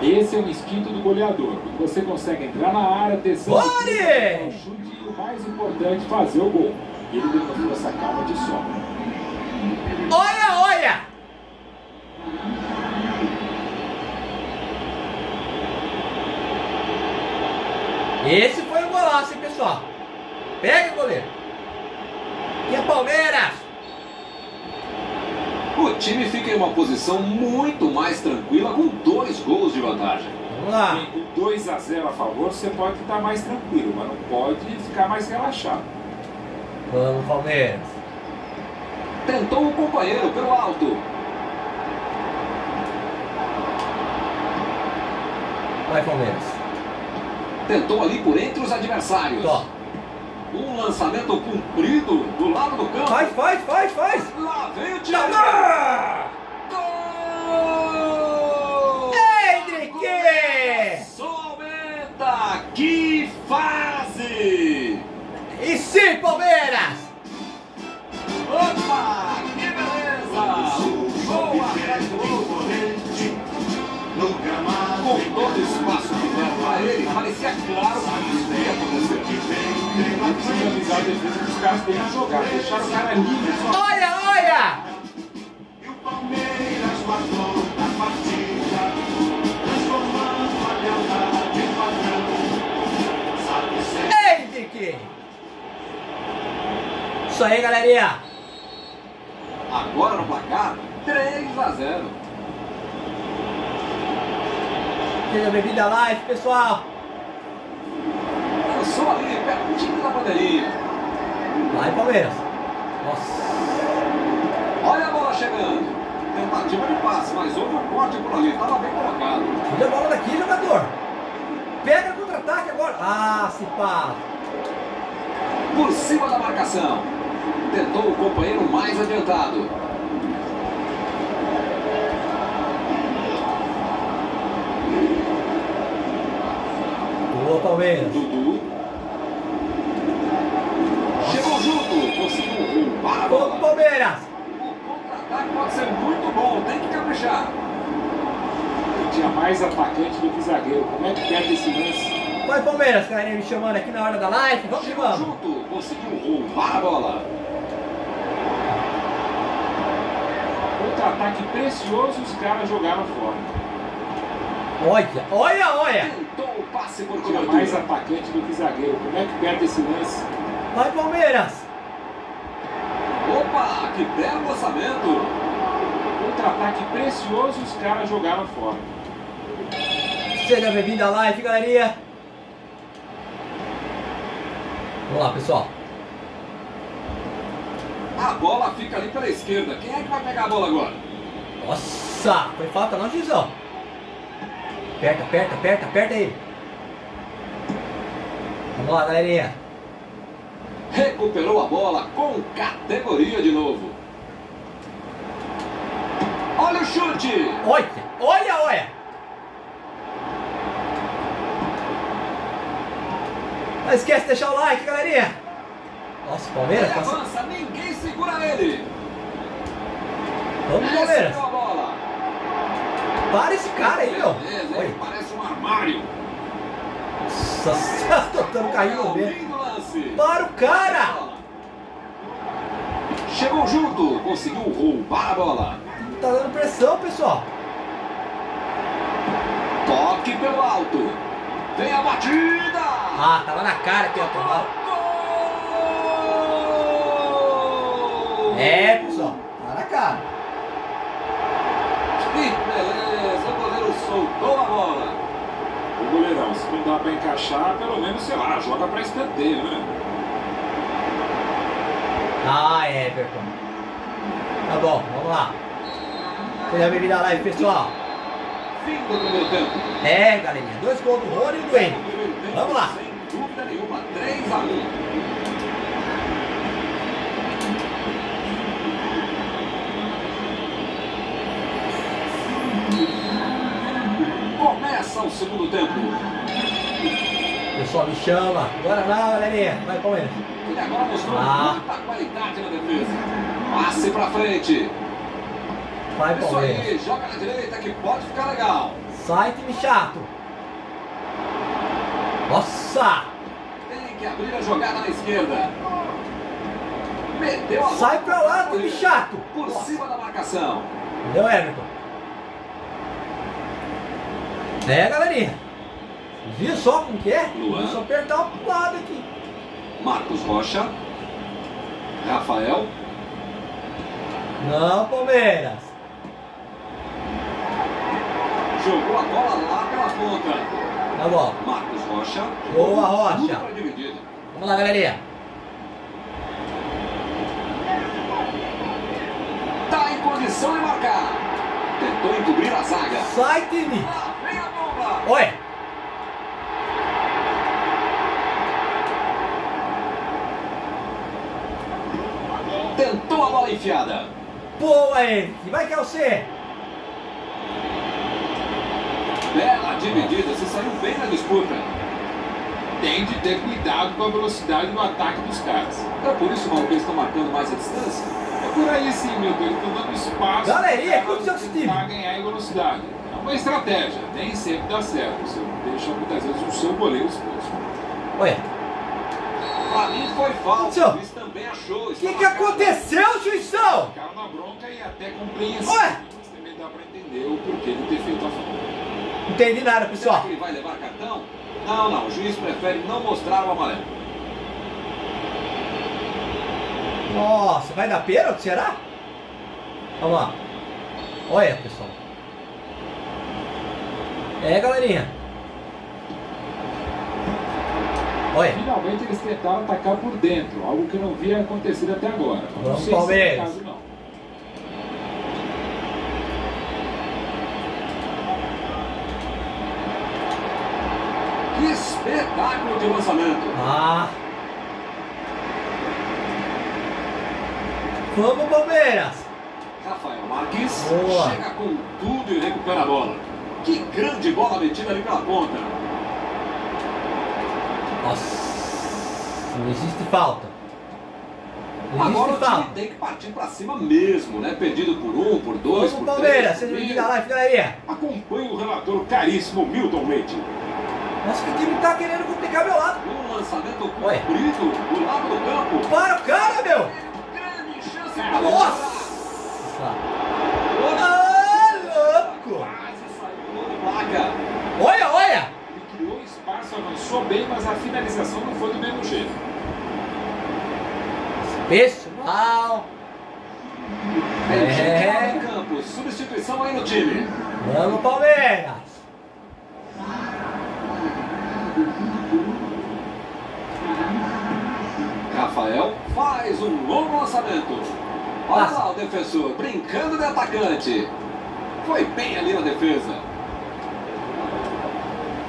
Esse é o instinto do goleador. Quando você consegue entrar na área, descendo Olhe! O mais importante, fazer o gol. E ele demonstrou essa calma de sobra. Olha, olha! Esse foi o golaço, hein, pessoal? Pega, goleiro! E é Palmeiras! O time fica em uma posição muito mais tranquila com dois gols de vantagem. Vamos lá! E com 2 a 0 a favor, você pode estar mais tranquilo, mas não pode ficar mais relaxado. Vamos, Palmeiras! Tentou o companheiro pelo alto. Vai, Palmeiras! Tentou ali por entre os adversários. Tó! Um lançamento comprido do lado do campo. Faz, faz, faz, faz! Lá vem o time. Precisa avisar a defesa que os caras têm que jogar. Deixaram o cara livre só. Olha, olha! Hendrick! Isso aí, galerinha! Agora no placar, 3 a 0. Seja bem-vindo à live, pessoal! Lançou ali, pertinho da bandeirinha. Vai, Palmeiras! Nossa! Olha a bola chegando. Tentativa de passe, mas houve um corte por ali. Estava bem colocado. Tira a bola daqui, jogador! Pega contra-ataque agora! Ah, se pá! Por cima da marcação. Tentou o companheiro mais adiantado. Boa, Palmeiras! Dudu. Chegou junto. Conseguiu roubar a Vamos. Palmeiras! O contra-ataque pode ser muito bom. Tem que caprichar. Tinha mais atacante do que zagueiro. Como é que perde esse lance? Vai, Palmeiras, galerinha me chamando aqui na hora da live. Vamos que vamos! junto. Conseguiu roubar a bola. Contra-ataque precioso, os caras jogaram fora. Olha, olha, olha! Tentou o passe por Tinha mais atacante do que zagueiro. Como é que perde esse lance? Vai, Palmeiras! Opa, que belo lançamento. Contra-ataque precioso, os caras jogaram fora. Seja bem-vindo à live, galerinha! Vamos lá, pessoal. A bola fica ali pela esquerda. Quem é que vai pegar a bola agora? Nossa! Foi falta não, Gizão? Aperta, aperta, aperta, aperta aí. Vamos lá, galerinha. Recuperou a bola com categoria de novo. Olha o chute. Olha, olha, olha! Não esquece de deixar o like, galerinha! Nossa, Palmeiras Ele passa. avança, ninguém segura ele. Vamos, Palmeiras! Recebeu a bola. Para esse cara aí, meu! Beleza, ele Olha, parece um armário. nossa, tô dando caindo no meio. Para o cara! Chegou junto, conseguiu roubar a bola. Tá dando pressão, pessoal. Toque pelo alto. Vem a batida. Ah, tava na cara que ia tomar. É, pessoal. Tá na cara. Que beleza, o goleiro soltou a goleirão, se não dá pra encaixar, pelo menos, sei lá, joga pra escanteio, né? Ah, Everton. Tá bom, vamos lá. Seja bem-vindo à live, pessoal. Fim do primeiro tempo. É, galerinha. Dois gols do Rony e do Henrique. Vamos lá. Sem dúvida nenhuma, 3 a 1. Começa o segundo tempo. O pessoal me chama. Agora não, galerinha. Vai com ele. Ele agora mostrou Ah. muita qualidade na defesa. Passe pra frente. Vai Isso Palmeiras. aí, joga na direita que pode ficar legal. Sai, time chato. Nossa! Tem que abrir a jogada na esquerda. Meteu a Sai pra lá, time chato. Por Nossa. cima da marcação. Entendeu, Everton? É, galerinha. Viu só como que é? Luan. Só apertar o lado aqui. Marcos Rocha. Rafael. Não, Palmeiras. Jogou a bola lá pela ponta. Tá bom. Marcos Rocha. Boa, Rocha. Vamos lá, galerinha. Tá em condição de marcar. Tentou encobrir a zaga. Sai, time. Oi. Tentou a bola enfiada. Boa, Henrique. Vai que é você. Bela dividida. Se saiu bem na disputa. Tem de ter cuidado com a velocidade do ataque dos caras. É por isso, Mauro, que eles estão marcando mais a distância? É por aí sim, meu Deus, estão dando espaço. Para como seu time? tentar ganhar em velocidade. Uma estratégia, nem sempre dá certo. Você deixa muitas vezes o seu goleiro exposto. Olha. Pra mim foi falta. O juiz também achou. O que, que aconteceu, juizão? Ficaram na bronca e até compreensível. Ué? Mas também dá para entender o porquê de ter feito a falta. Não entendi nada, Será pessoal. que ele vai levar cartão? Não, não. O juiz prefere não mostrar o amarelo. Nossa, vai dar pênalti, será? Vamos lá. Olha, pessoal. É, galerinha. Olha. Finalmente eles tentaram atacar por dentro, algo que não havia acontecido até agora. Não Vamos, sei se é Palmeiras. o caso. Que espetáculo de lançamento. Ah. Vamos, Palmeiras. Rafael Marques Boa. chega com tudo e recupera a bola. Que grande bola metida ali pela ponta. Nossa. Não existe falta. Não Agora existe o time falta. tem que partir pra cima mesmo, né? Perdido por um, por dois, Vamos, por Palmeiras. três. Seja por bem-vindo à live, galerinha. Acompanhe o relator caríssimo Milton Leite. Nossa, que o time tá querendo complicar meu lado. Um lançamento Oi. comprido do lado do campo. Para o cara, meu. Grande chance Nossa. para Nossa. Outra Ah, louco. quase saiu gol de placa. Olha, olha. Ele criou avançou bem, mas a finalização não foi do mesmo jeito. Pessoal. É. em campo. Substituição aí no time. Vamos, Palmeiras. Rafael faz um longo lançamento. Olha lá o defensor, brincando de atacante. Foi bem ali na defesa.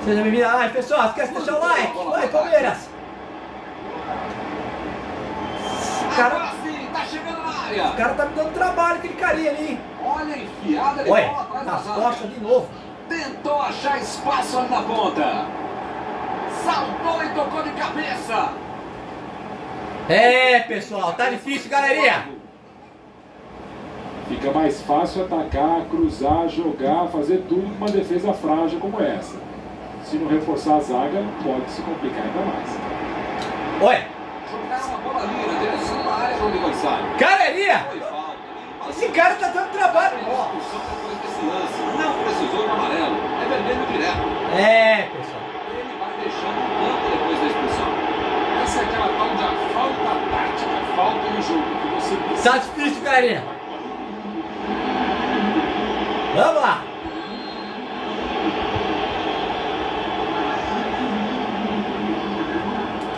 Seja bem-vindo à live, pessoal. Esquece de deixar o like. Vai, Palmeiras. O cara, tá chegando na o área. cara tá me dando trabalho, aquele carinha ali. Olha a enfiada de Olha, nas costas de novo. Tentou achar espaço ali na ponta. Saltou e tocou de cabeça. É, pessoal, tá difícil, galerinha. Fica mais fácil atacar, cruzar, jogar, fazer tudo com uma defesa frágil como essa se não reforçar a zaga, pode se complicar ainda mais. Olha. Jogaram uma bola linda, direção da área do adversário. Galeria! Esse cara tá dando trabalho. Não precisou no amarelo, é vermelho direto. É, pessoal. Ele vai deixando o campo depois da expulsão. Essa é aquela tal da falta tática, falta no jogo que você precisa. Tá galerinha. Vamos lá.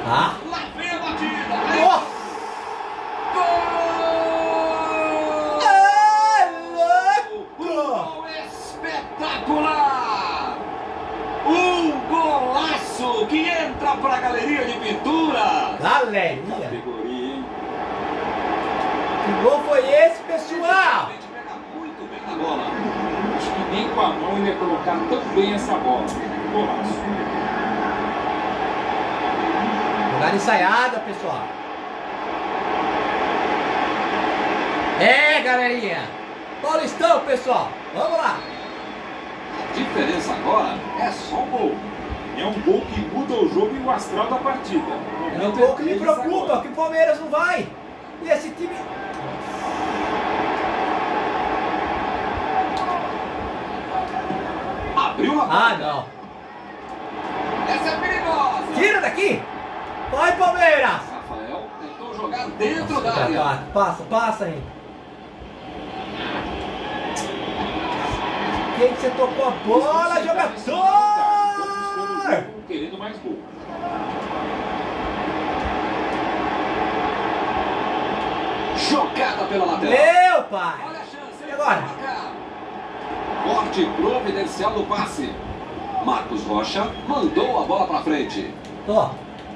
Ah, Lá vem a batida. nossa! Gol! É louco! espetacular! Um golaço que entra para a galeria de pintura. Categoria, hein? que gol foi esse, pessoal? Pega muito bem na bola. Acho que nem com a mão ele ia colocar tão bem essa bola. Golaço. Jogada ensaiada, pessoal. É, galerinha. Paulistão, pessoal. Vamos lá. A diferença agora é só um gol. É um gol que muda o jogo e o astral da partida. É um gol que me preocupa, que o Palmeiras não vai. E esse time... Abriu a Ah, não. Essa é perigosa. Tira daqui. Vai, Palmeiras. Rafael tentou jogar dentro da área. Passa, passa aí. Quem que você tocou a bola, jogador? Querendo mais gol. Jogada pela lateral. Meu pai. Olha a chance. E agora? Corte providencial do passe. Marcos Rocha mandou a bola para frente. Ó,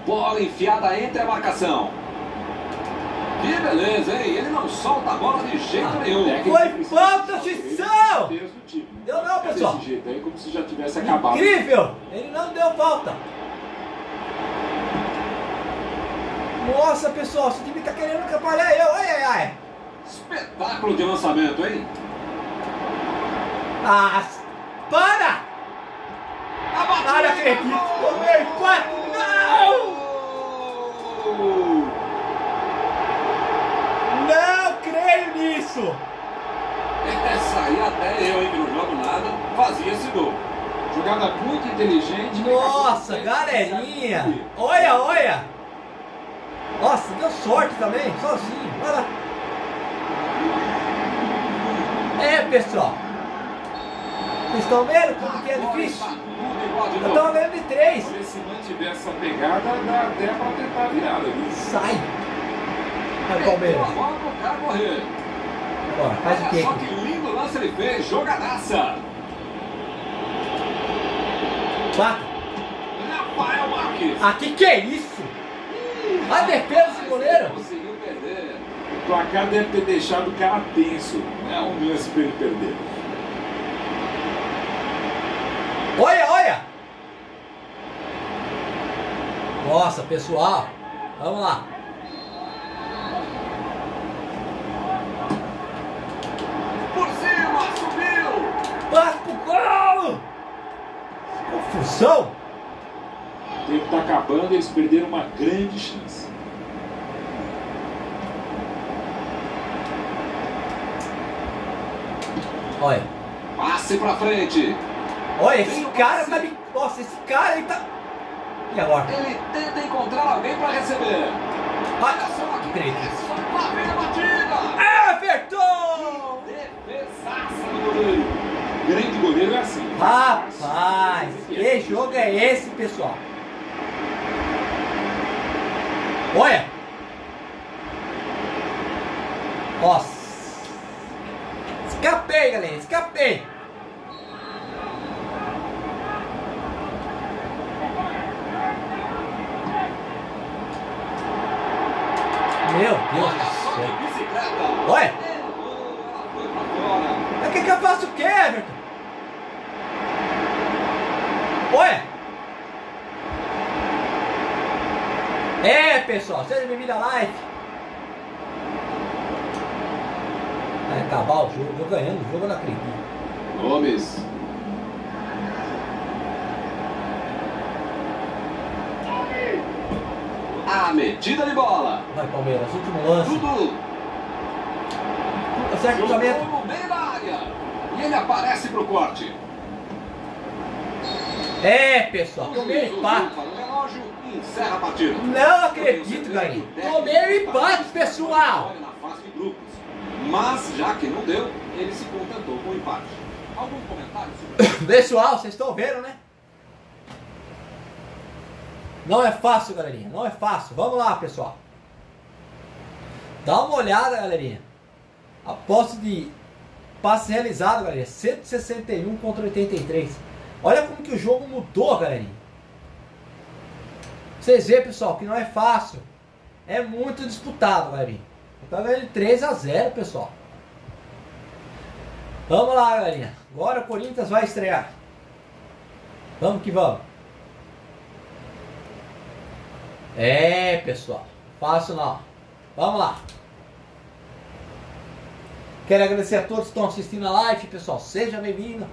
Bola enfiada entre a marcação. Que beleza, hein? Ele não solta a bola de jeito Ah, nenhum. Foi falta, time. Deu não, É pessoal. Desse jeito aí, como se já tivesse acabado. incrível. Ele não deu falta. Nossa, pessoal, esse time tá querendo atrapalhar eu. Ai, ai, ai. Espetáculo de lançamento, hein? Ah, para! A batida! Ah, não acredito. Tomei empate. Não! Não creio nisso. Essa aí até eu, hein, que não jogo nada, fazia esse gol. Jogada muito inteligente. Nossa, galerinha. Olha, olha. Nossa, deu sorte também, sozinho. Olha lá. É, pessoal. Vocês estão vendo como que é difícil? Eu tava vendo de três. Se mantiver essa pegada, dá até pra tentar a virada, viu? Sai. Vai, Palmeiras. Ó, faz o quê? só que lindo lance ele fez, jogadaça. Bata. Rafael Marques. Aqui que é isso? A defesa desse goleiro. Conseguiu perder. O placar deve ter deixado o cara tenso. É um lance pra ele perder. Olha, olha. Nossa, pessoal. Vamos lá. Por cima, subiu. Passa pro gol. Confusão. O tempo tá acabando e eles perderam uma grande chance. Olha. Passe pra frente. Olha, esse cara tá me. Nossa, esse cara aí tá. E agora? Ele tenta encontrar alguém pra receber. Olha só aqui. Acredito. Lá vem a batida. Everton! Defesaça do goleiro. Grande goleiro é assim. Rapaz, que jogo é esse, pessoal? Olha! Nossa! Escapei, galera, escapei! Meu Deus Olha do só céu! que bicicleta. Olha! Errou, ela foi pra fora. Mas que que eu faço o quê, Everton? Olha! É, pessoal, seja bem-vindo à live. Vai acabar o jogo, eu ganhando o jogo, eu não acredito. Gomes. A metida de bola. Vai, Palmeiras, último lance. Dudu. Acerta o Jogou cruzamento. meio da área. E ele aparece pro corte. É, pessoal, tomei Dudu encerra a partida. Não acredito, galera. Tomei o empate, pessoal. Na face Mas, já que não deu, ele se contentou com o empate. Algum comentário sobre Pessoal, vocês estão vendo, né? Não é fácil, galerinha. Não é fácil. Vamos lá, pessoal. Dá uma olhada, galerinha. A posse de passe realizado, galerinha. 161 contra 83. Olha como que o jogo mudou, galerinha. Vocês veem, pessoal, que não é fácil. É muito disputado, galerinha. Tá ganhando 3 a 0, pessoal. Vamos lá, galerinha. Agora o Corinthians vai estrear. Vamos que vamos. É, pessoal. Fácil não. Vamos lá. Quero agradecer a todos que estão assistindo a live, pessoal. Seja bem-vindo.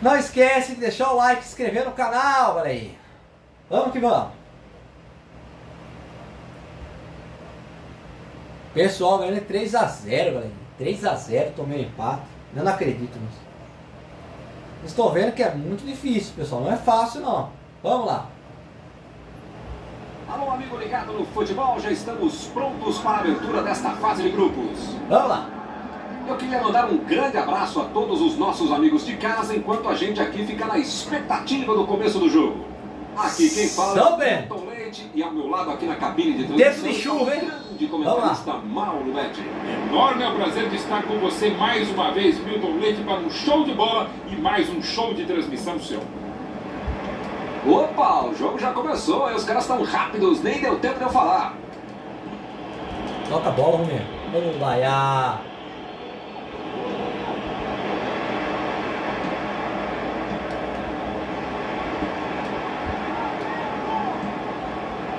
Não esquece de deixar o like, se inscrever no canal, galera. Vamos que vamos. Pessoal, ganhando 3x0, galera. 3x0, tomei um empate. Eu não acredito nisso. Estou vendo que é muito difícil, pessoal. Não é fácil, não. Vamos lá. Alô, amigo ligado no futebol, já estamos prontos para a abertura desta fase de grupos. Vamos lá. Eu queria mandar um grande abraço a todos os nossos amigos de casa, enquanto a gente aqui fica na expectativa do começo do jogo. Aqui quem fala São é. Milton Leite e ao meu lado aqui na cabine de Tempo transmissão de chuva, hein? grande comentarista Mauro Leite. Enorme é o prazer de estar com você mais uma vez, Milton Leite, para um show de bola e mais um show de transmissão seu. Opa, o jogo já começou os caras estão rápidos, nem deu tempo de eu falar. Toca a bola, Romero. Vamos lá, já.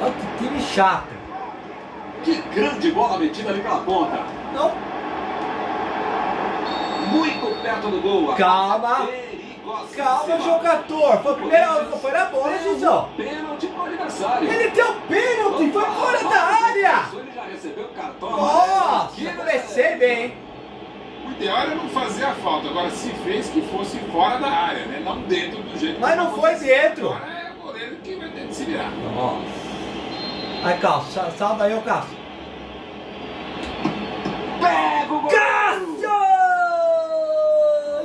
Olha chato. Que grande bola metida ali pela ponta. Não. Muito perto do gol. A Calma. Calma, jogador. Foi, a primeira, foi na bola, Zizão. Pênalti pro adversário. Ele deu pênalti, foi fora da área. Ele já recebeu o cartão. Nossa, Que comecei bem, hein? O ideal era não fazer a falta, agora se fez que fosse fora da área, né? Não dentro do jeito Mas que não foi dentro. Agora é o goleiro que vai ter que se virar. Nossa. Aí, Cássio, sa- salva aí, ô Cássio. Pega o gol. Cássio!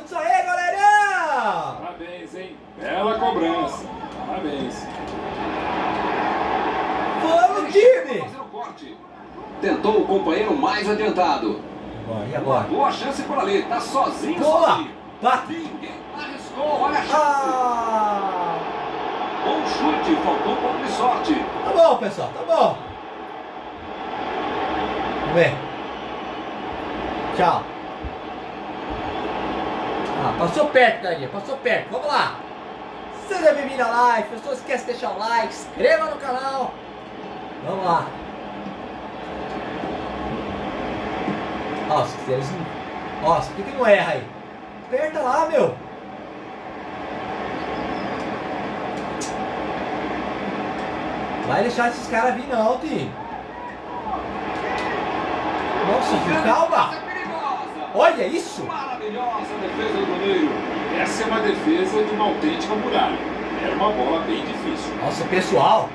Isso aí, galerinha! Parabéns, hein? Bela cobrança. Parabéns. Vamos, time! Tentou o companheiro mais adiantado. E agora? boa chance por ali. Tá sozinho, Boa! sozinho. Bate! Ninguém arriscou. Olha a chance. Ah! Bom chute. Faltou um pouco de sorte. Tá bom, pessoal, tá bom. Vamos ver. Tchau. Ah, passou perto, galerinha, passou perto. Vamos lá. Seja bem-vindo à live. Não esquece de deixar o like, inscreva no canal. Vamos lá. Nossa, se eles não... Nossa, por que não erra aí? Aperta lá, meu. Vai deixar esses caras vir não, Tim. Nossa, Gil, calma. Olha isso. Maravilhosa defesa do goleiro. Essa é uma defesa de uma autêntica muralha. Era uma bola bem difícil. Nossa, pessoal.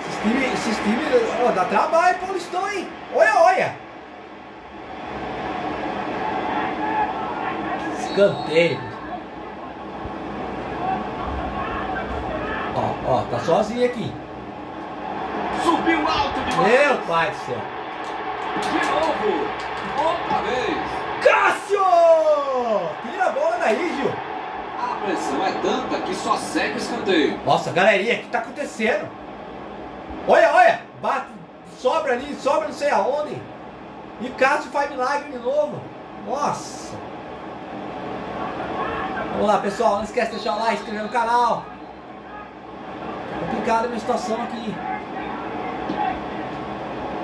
Esses times, esses times, ó, dá trabalho, Paulistão, hein? Olha, olha. Escanteio. Ó, ó, tá sozinho aqui. Subiu alto demais. Meu pai do céu. De novo. Outra vez. Cássio! Tira a bola daí, Gil. A pressão é tanta que só segue o escanteio. Nossa, galerinha, o que tá acontecendo? Olha, olha! Bate, sobra ali, sobra não sei aonde. E Cássio faz milagre de novo. Nossa! Vamos lá, pessoal. Não esquece de deixar o like, se inscrever no canal. Complicada a minha situação aqui.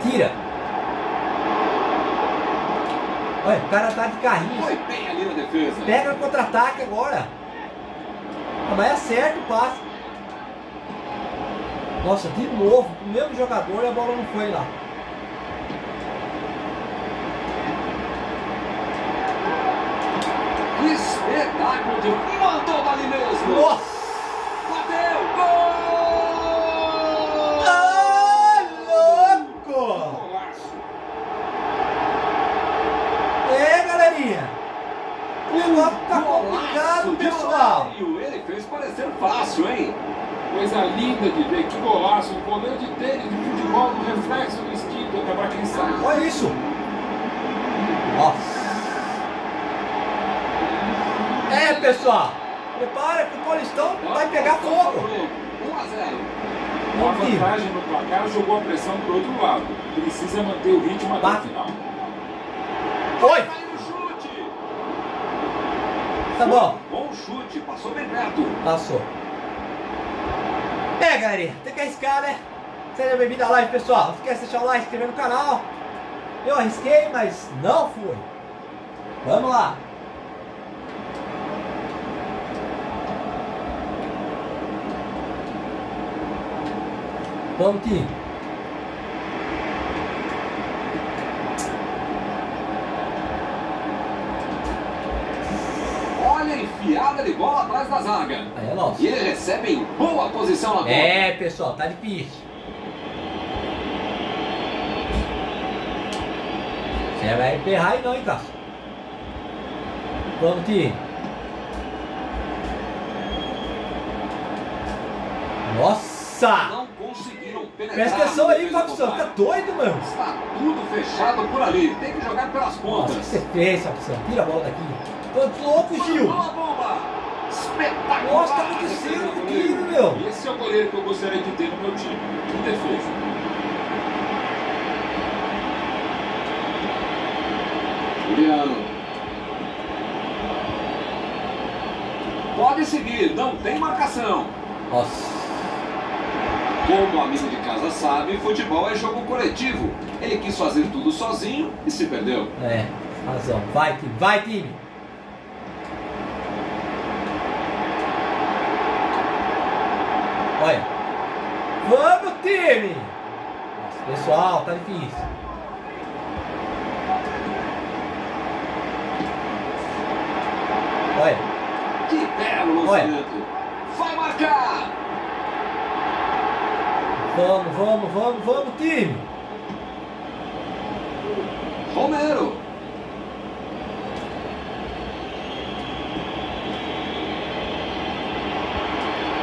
Tira. Olha, o cara tá de carrinho. Foi bem ali na defesa. Pega no contra-ataque agora. Ah, Mas acerta o passe. Nossa, de novo, o mesmo jogador e a bola não foi lá. Que espetáculo de... Mandou dali mesmo. Nossa! campo tá complicado, pessoal. Ele fez parecer fácil, hein? Coisa linda de ver, que golaço. Um goleiro de tênis, de futebol, no reflexo do instinto, até pra quem sabe. Olha isso. Nossa. É, pessoal. Prepara que o Paulistão vai pegar fogo. 1 a 0. Com a vantagem no placar, jogou a pressão pro outro lado. Precisa manter o ritmo até o final. Foi! Tá bom. Bom chute, passou bem perto. Passou. É, galerinha, tem que arriscar, né? Seja bem-vindo à live, pessoal. Não esquece de deixar o like, se inscrever no canal. Eu arrisquei, mas não fui. Vamos lá. Vamos, time. Olha a enfiada de bola atrás da zaga. Aí é nosso. E ele recebe em boa posição na bola. É, pessoal, tá difícil. Você vai emperrar aí não, hein, Cássio? Vamos, time. Nossa! Não conseguiram penetrar. Presta atenção aí, Santos. Tá doido, mano? Está tudo fechado por ali. Tem que jogar pelas Nossa, o pontas. que você fez, Santos? Tira a bola daqui. Tô louco, Gil. Nossa, tá acontecendo aqui, meu. Esse é o goleiro que eu gostaria de ter no meu time. Que defesa. Juliano. Pode seguir, não tem marcação. Nossa. Como o amigo de casa sabe, futebol é jogo coletivo. Ele quis fazer tudo sozinho e se perdeu. É, razão. Vai, time. Vai, time. Olha. Vamos, time! Nossa, pessoal, tá difícil. Olha. Que belo Olha. lançamento. Vai marcar. Vamos, vamos, vamos, vamos, time! Romero.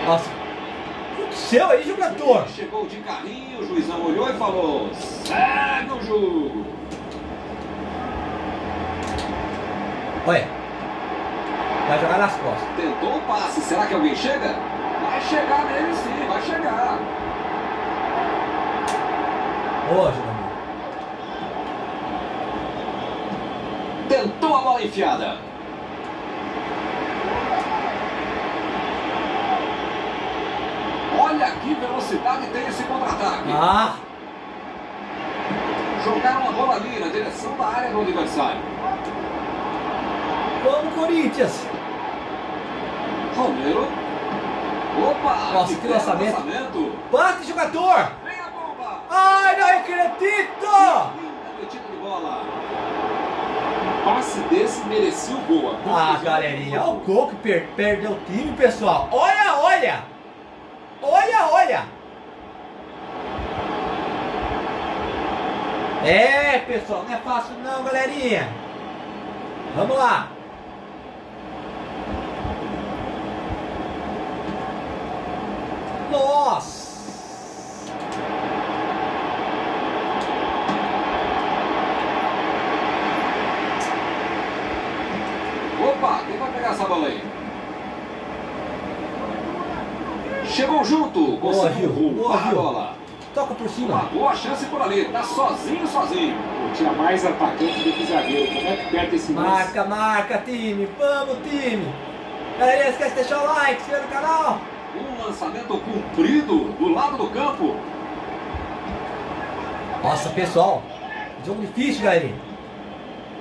Nossa. O que aconteceu aí, jogador? Chegou de carrinho, o juizão olhou e falou: segue o jogo. Olha. Vai jogar nas costas. Tentou o passe, será que alguém chega? Vai chegar nele sim, vai chegar. Ô, jogador. Tentou a bola enfiada. Olha que velocidade tem esse contra-ataque. Ah! Jogaram a bola ali na direção da área do adversário. Vamos, Corinthians! Romero. Opa! Nossa, que lançamento. lançamento. Bate, jogador! Vem a bomba! Ai, não acredito! Linda de bola. Passe desse merecia o gol. Ah, galerinha, olha o gol que per perdeu o time, pessoal. Olha, olha! Olha, olha! É, pessoal, não é fácil não, galerinha. Vamos lá. Nossa! Opa, quem vai pegar essa bola aí? Chegou junto, conseguiu roubar a bola. Toca por Uma cima. boa chance por ali, tá sozinho, sozinho. Pô, Tinha mais atacante do que zagueiro. Como é que perde esse lance? Marca, marca, time. Vamos, time. Galerinha, esquece de deixar o like, se inscrever no canal. Um lançamento comprido do lado do campo. Nossa, pessoal. Jogo difícil, galerinha.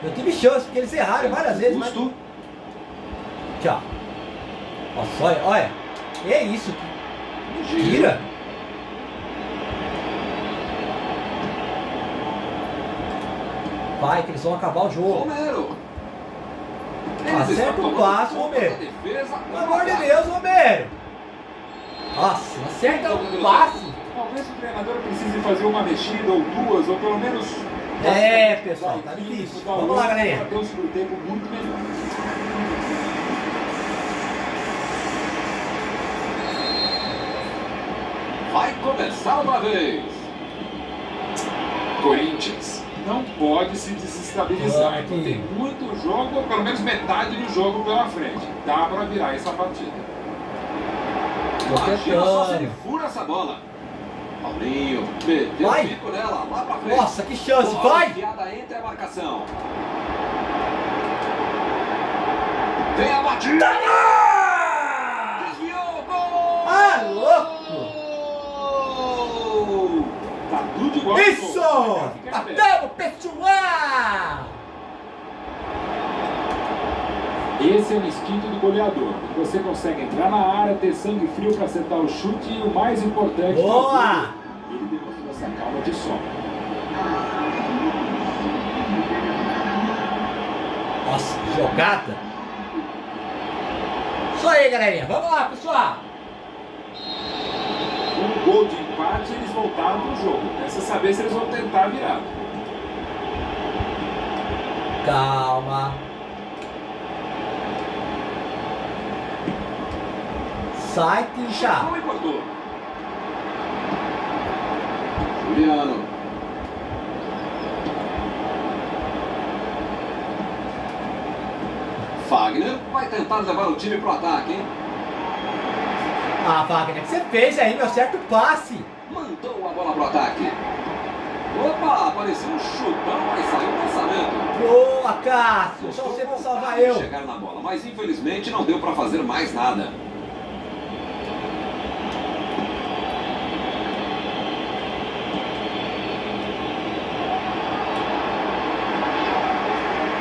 Eu tive chance, porque eles erraram várias vezes, mas... Justo. Tchau. Nossa, olha, olha. É isso. Tira. Vai, que eles vão acabar o jogo. Romero. Acerta o conta Romero. defesa. Pelo amor de Deus, Romero. Nossa, acerta o passe. Talvez o treinador precise fazer uma mexida ou duas, ou pelo menos. É, pessoal, tá difícil. Vamos lá, gol galerinha. Pra ter um segundo tempo muito melhor. Vai começar outra vez. Corinthians não pode se desestabilizar. Aqui. Tem muito jogo, ou pelo menos metade do jogo pela frente. Dá para virar essa partida. Imagina só se ele fura essa bola. Paulinho, meteu o Vai. bico nela, lá pra frente. Nossa, que chance, Bola vai! enfiada entre a marcação. Vem a batida! Desviou, gol! Ah, louco! Gol! Tudo igual. ao Isso! Batemos, pessoal! Esse é o instinto do goleador. Você consegue entrar na área, ter sangue frio para acertar o chute e o mais importante, Boa! Ele demonstrou essa calma de som. Nossa, que jogada! Isso aí, galerinha. Vamos lá, pessoal! Um gol de empate, eles voltaram pro jogo. Resta saber se eles vão tentar virar. Calma. Sai, Tincha. Não importou. Juliano. Fagner vai tentar levar o time pro ataque, hein? Ah, Wagner, você fez aí, meu? Certo passe. Mandou a bola pro ataque. Opa, apareceu um chutão, mas saiu o lançamento. Boa, Cássio. Só você pra salvar eu. Chegaram na bola, mas infelizmente não deu pra fazer mais nada.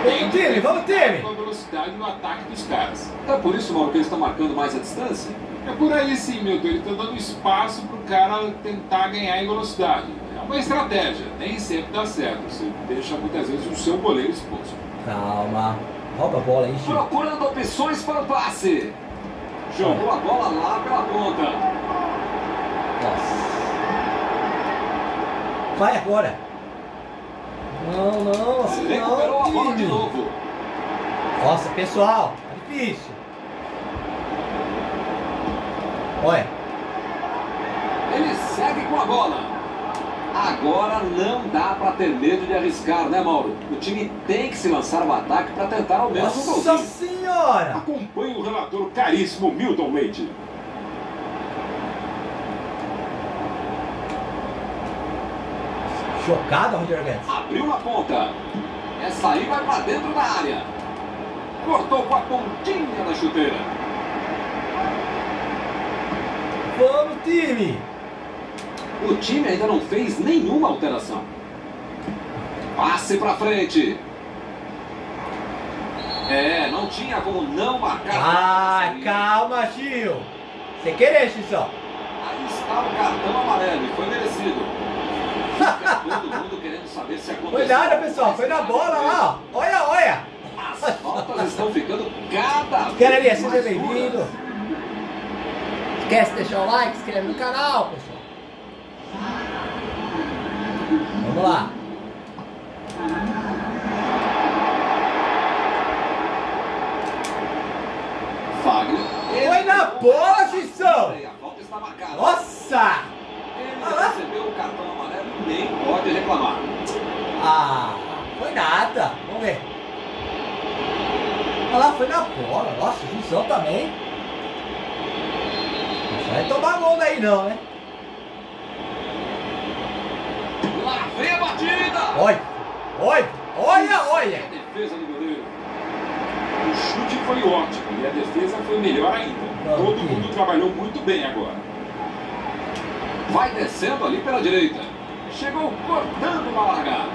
Vamos, time, vamos, time. Velocidade no ataque dos caras. É por isso, Mauro, que eles estão marcando mais a distância? É por aí sim, Milton. Ele tá dando espaço pro cara tentar ganhar em velocidade. É uma estratégia. Nem sempre dá certo. Você deixa muitas vezes o seu goleiro exposto. Calma. Rouba a bola aí, Gil. Procurando opções para o passe. Jogou a bola lá pela ponta. Nossa. Vai agora. Não, não, assim Recuperou a bola não, de novo. Nossa, pessoal, tá difícil. Olha, Ele segue com a bola. Agora não dá para ter medo de arriscar, né, Mauro? O time tem que se lançar ao ataque para tentar ao menos um nossa golzinho. senhora. Acompanhe o relator caríssimo Milton Leite. Jogada, Roger Guedes. Abriu na ponta. Essa aí vai para dentro da área. Cortou com a pontinha da chuteira. Vamos, time. O time ainda não fez nenhuma alteração. Passe pra frente. É, não tinha como não marcar. Ah, calma, Gil. Você querer, Xizão. Aí está o cartão amarelo e foi merecido. Fica todo mundo querendo saber se aconteceu. Foi nada, pessoal. Foi na bola lá, ó. Olha, olha. As faltas estão ficando cada vez Galerinha, seja mais bem-vindo. duras. Esquece de deixar o like, se inscreve no canal, pessoal. Vamos lá. Fagner. Foi na bola, Gissão. Nossa! Ele Ah. recebeu o cartão amarelo e nem pode reclamar. Ah, foi nada. Vamos ver. Olha lá, foi na bola. Nossa, o Gissão também. Não vai tomar gol daí não, né? Lá vem a batida. Olha, olha, olha, olha. A defesa do goleiro. O chute foi ótimo e a defesa foi melhor ainda. Não, Todo que- mundo trabalhou muito bem agora. Vai descendo ali pela direita. Chegou cortando uma largada.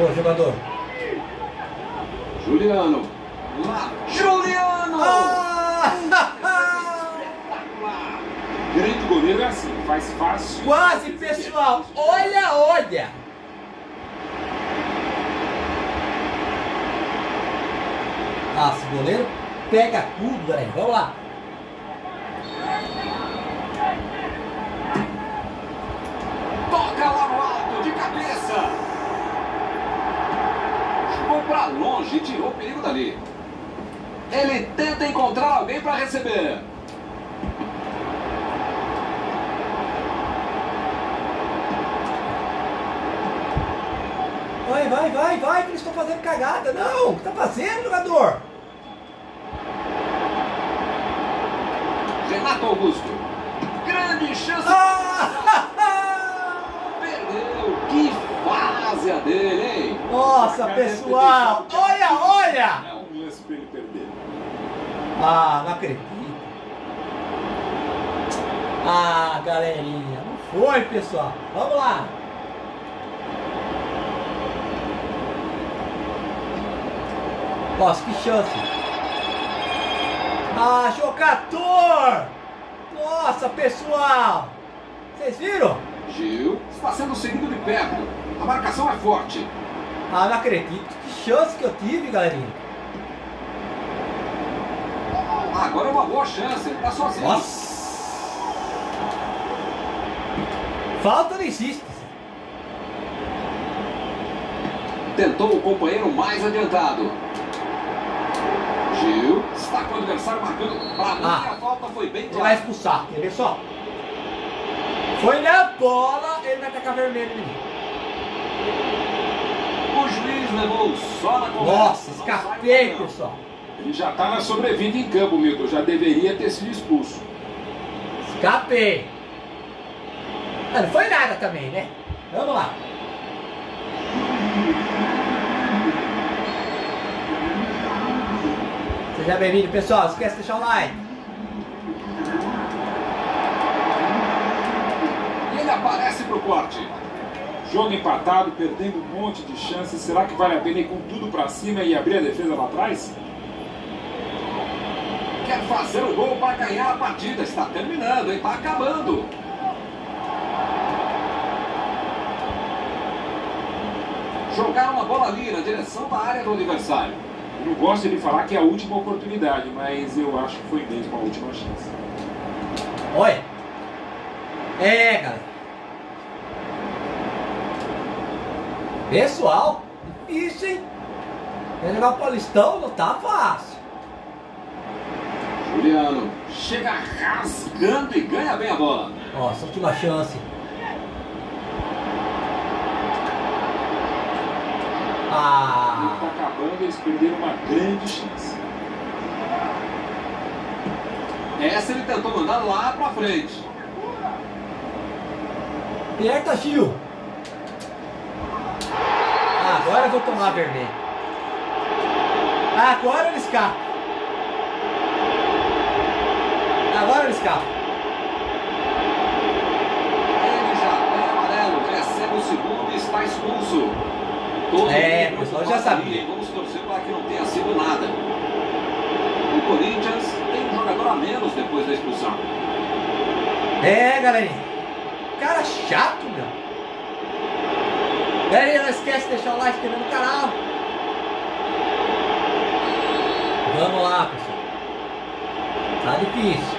Ô, jogador. Juliano. Lá. Juliano! Ah! Grande goleiro é assim, faz fácil. Quase, pessoal. Olha, olha. Ah, esse goleiro pega tudo, galera. Vamos lá. Toca lá para longe e tirou o perigo dali. Ele tenta encontrar alguém para receber. Vai, vai, vai, vai, que eles estão fazendo cagada. Não, o que tá fazendo, jogador? Renato Augusto. Grande chance. Ah! Perdeu. Que fase a dele, hein? Nossa, pessoal! Olha, olha! É um lance pra ele perder. Ah, não acredito. Ah, galerinha, não foi, pessoal. Vamos lá. Nossa, que chance. Ah, jogador! Nossa, pessoal! Vocês viram? Gil está sendo seguido de perto. A marcação é forte. Ah, não acredito. Que chance que eu tive, galerinha. Agora é uma boa chance. Ele está sozinho. Nossa! Falta não existe. Tentou o companheiro mais adiantado. Gil está com o adversário marcando. Para mim, Ah. a falta foi bem Ele vai clara. expulsar, quer ver só? Foi na bola, ele vai tacar vermelho em mim. O juiz levou só na conversa. Nossa, escapei, pessoal. Ele já tá na sobrevida em campo, Milton. Já deveria ter sido expulso. Escapei. Ah, não foi nada também, né? Vamos lá. Seja bem-vindo, pessoal. Não esquece de deixar o like. E ele aparece pro corte. Jogo empatado, perdendo um monte de chances. Será que vale a pena ir com tudo pra cima e abrir a defesa lá atrás? Quer fazer o gol para ganhar a partida. Está terminando? Está acabando. Jogar uma bola ali na direção da área do adversário. Eu não gosto de falar que é a última oportunidade, mas eu acho que foi mesmo a última chance. Olha. É, galera. Pessoal, difícil, hein? Quer jogar o Paulistão não tá fácil. Juliano chega rasgando e ganha bem a bola. Nossa, última chance. Ah, tá acabando, eles perderam uma grande chance. Essa ele tentou mandar lá pra frente. aperta, Gil. Ah, agora eu vou tomar vermelho. Agora ele escapa. Agora ele escapa. Ele já tem amarelo, recebe o segundo e está expulso. Todo É, pessoal, já sabia. Vamos torcer para que não tenha sido nada. O Corinthians tem um jogador a menos depois da expulsão. É, galerinha. Cara chato, meu. Galerinha, não esquece de deixar o like, inscrever no canal. Vamos lá, pessoal. Tá difícil.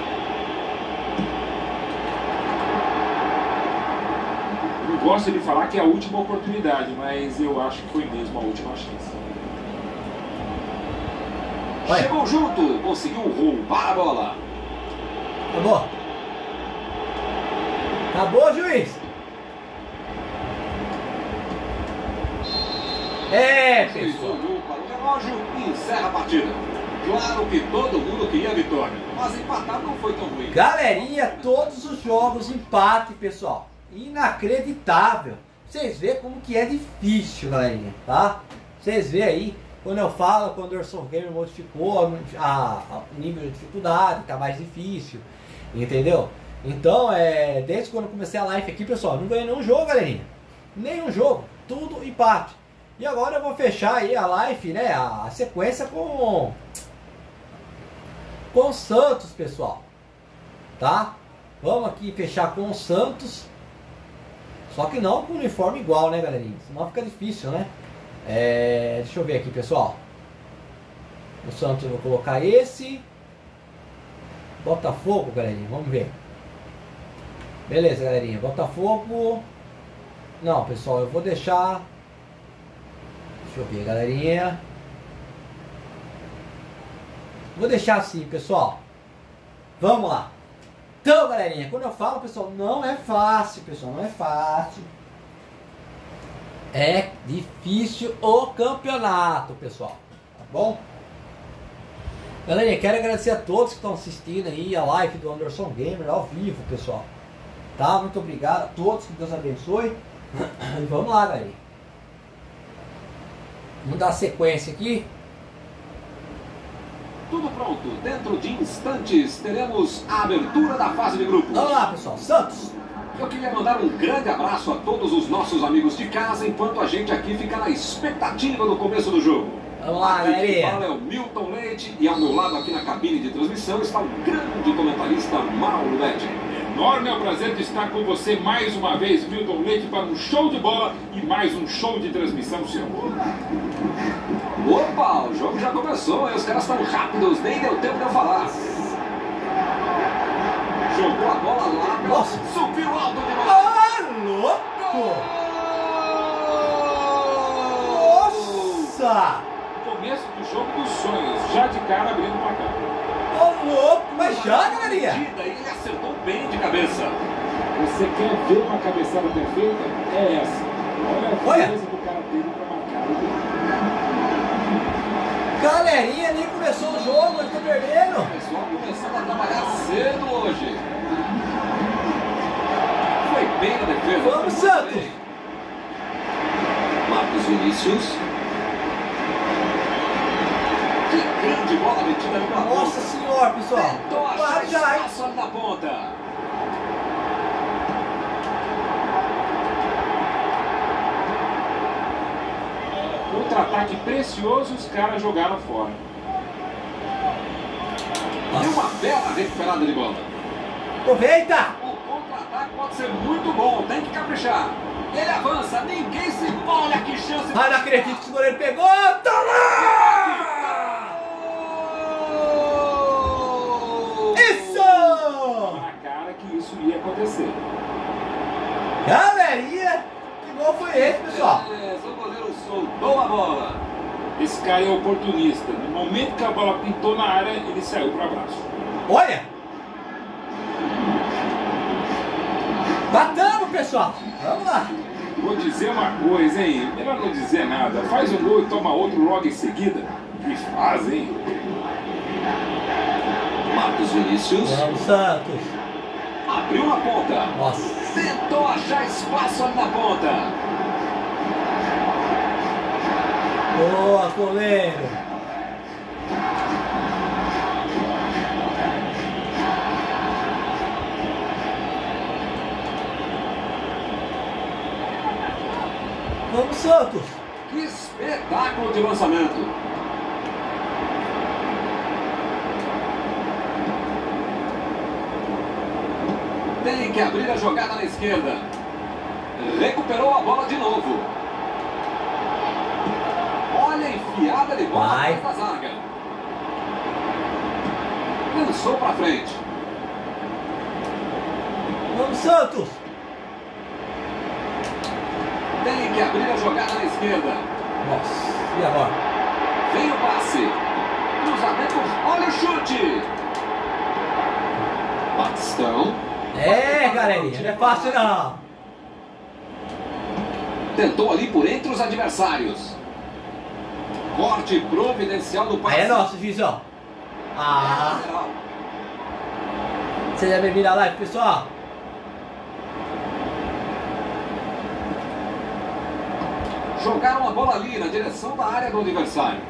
Eu gosto de falar que é a última oportunidade, mas eu acho que foi mesmo a última chance. Vai. Chegou junto, conseguiu roubar a bola. Acabou. Acabou, juiz. É, Fez pessoal. o relógio encerra a partida. Claro que todo mundo queria a vitória, mas empatar não foi tão ruim. Galerinha, todos os jogos empate, pessoal. Inacreditável. Vocês vê como que é difícil, galerinha, tá? Vocês vê aí, quando eu falo, quando o Orson Gamer modificou o nível de dificuldade, tá mais difícil, entendeu? Então, é, desde quando eu comecei a live aqui, pessoal, não ganhei nenhum jogo, galerinha. Nenhum jogo, tudo empate. E agora eu vou fechar aí a live, né, a, sequência com com Santos, pessoal tá? Vamos aqui fechar com Santos. Só que não com uniforme igual, né, galerinha? Senão fica difícil, né? É, deixa eu ver aqui, pessoal. O Santos eu vou colocar esse. Botafogo, galerinha, vamos ver. Beleza, galerinha. Botafogo. Não, pessoal, eu vou deixar. Deixa eu ver, galerinha. Vou deixar assim, pessoal. Vamos lá. Então, galerinha, quando eu falo, pessoal, não é fácil, pessoal, não é fácil. É difícil o campeonato, pessoal. Tá bom? Galerinha, quero agradecer a todos que estão assistindo aí a live do Anderson Gamer ao vivo, pessoal. Tá? Muito obrigado a todos, que Deus abençoe. E vamos lá, galera. Vamos dar sequência aqui. Tudo pronto. Dentro de instantes teremos a abertura da fase de grupos. Vamos lá, pessoal. Santos. Eu queria mandar um grande abraço a todos os nossos amigos de casa, enquanto a gente aqui fica na expectativa do começo do jogo. Vamos lá, galerinha. fala é o Milton Leite e ao meu lado aqui na cabine de transmissão está o grande comentarista Mauro Leite. Enorme é o prazer de estar com você mais uma vez, Milton Leite, para um show de bola e mais um show de transmissão seu. Opa, o jogo já começou e os caras estão rápidos, nem deu tempo de eu falar. Jogou a bola lá, Nossa. subiu alto demais. Ah, louco! Nossa! Começo do jogo dos sonhos, já de cara abrindo o placar. Ô, louco! Mas já, galerinha! Ele acertou bem de cabeça. Você quer ver uma cabeçada perfeita? É essa. Olha a Olha. firmeza que o cara teve para marcar. Galerinha, nem começou o jogo, eu tô perdendo. O pessoal começando a trabalhar cedo hoje. Foi bem na defesa. Vamos, Santos. Marcos Vinícius. Que grande bola metida ali pra Nossa senhora, pessoal! Achar Para já, hein? na ponta. Contra-ataque precioso, os caras jogaram fora. Deu uma bela recuperada de bola. Aproveita! O contra-ataque pode ser muito bom, tem que caprichar. Ele avança, ninguém se olha que chance. Ai, não acredito que esse goleiro pegou! Tá lá! Gol! Isso! Na cara que isso ia acontecer. Galerinha, que gol foi esse, pessoal? Beleza, o goleiro soltou a bola. Esse cara é oportunista. No momento que a bola pintou na área, ele saiu para abraço. Olha! Batamos, pessoal! Vamos lá! Vou dizer uma coisa, hein? Melhor não dizer nada. Faz um gol e toma outro logo em seguida. Que faz, hein? Marcos Vinícius Vamos, Santos! Abriu a ponta. Nossa! Tentou achar espaço ali na ponta. Boa, goleiro! Vamos, Santos! Que espetáculo de lançamento. Tem que abrir a jogada na esquerda. Recuperou a bola de novo. Olha a enfiada de bola Vai. atrás da zaga. Lançou para frente. Vamos, Santos! Tem que abrir a jogada na esquerda. Nossa! E agora? Vem o passe. Cruzamento. Olha o chute. Batistão. É, galerinha, não é fácil não! Tentou ali por entre os adversários. Corte providencial do passe. Aí é nosso, juizão! Ah! Seja bem-vindo à live, pessoal! Jogaram a bola ali na direção da área do adversário.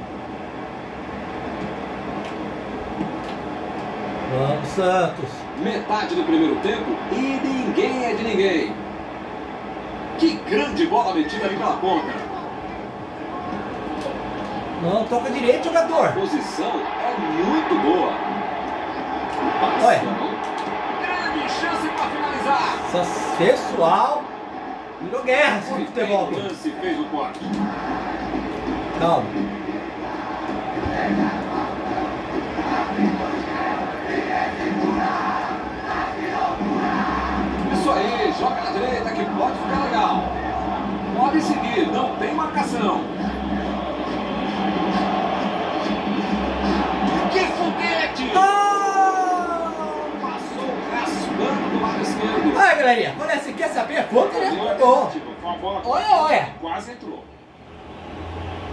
Vamos, Santos! Metade do primeiro tempo e ninguém é de ninguém. Que grande bola metida ali pela ponta. Não toca direito, A jogador! posição é muito boa. Olha. Grande chance para finalizar. Pessoal virou guerra esse futebol bem aqui. no lance, fez o corte. Calma. Joga na direita que pode ficar legal. Pode seguir, não tem marcação. Que foguete! Ah! Passou raspando do lado esquerdo. Ai, galerinha, quando você quer saber, a conta, né? Tá bom. Foi uma bola Olha, olha. quase entrou.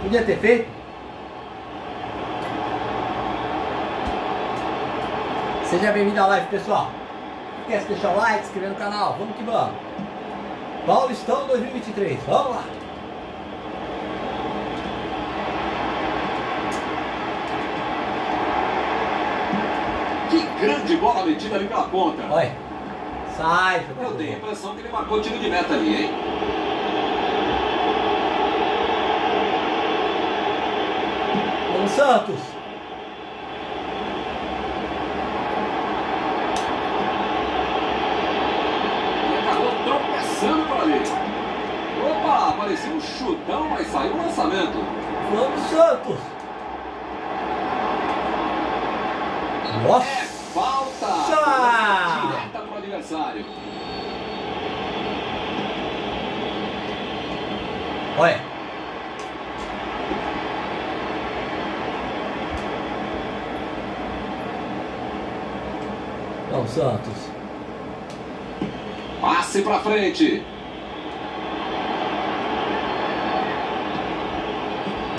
Podia ter feito. Seja bem-vindo à live, pessoal. Esquece de deixar o like, se inscrever no canal. Vamos que vamos. Paulistão 2023. Vamos lá. Que grande bola metida ali pela ponta. Olha. Sai, Eu tenho a impressão que ele marcou tiro de meta ali, hein? Vamos, Santos. E acabou tropeçando por ali. Opa, parecia um chutão, mas saiu um lançamento. Vamos, Santos. É Nossa. falta! Tchau. Direta pro adversário. Olha. Vamos, Santos. Passe pra frente.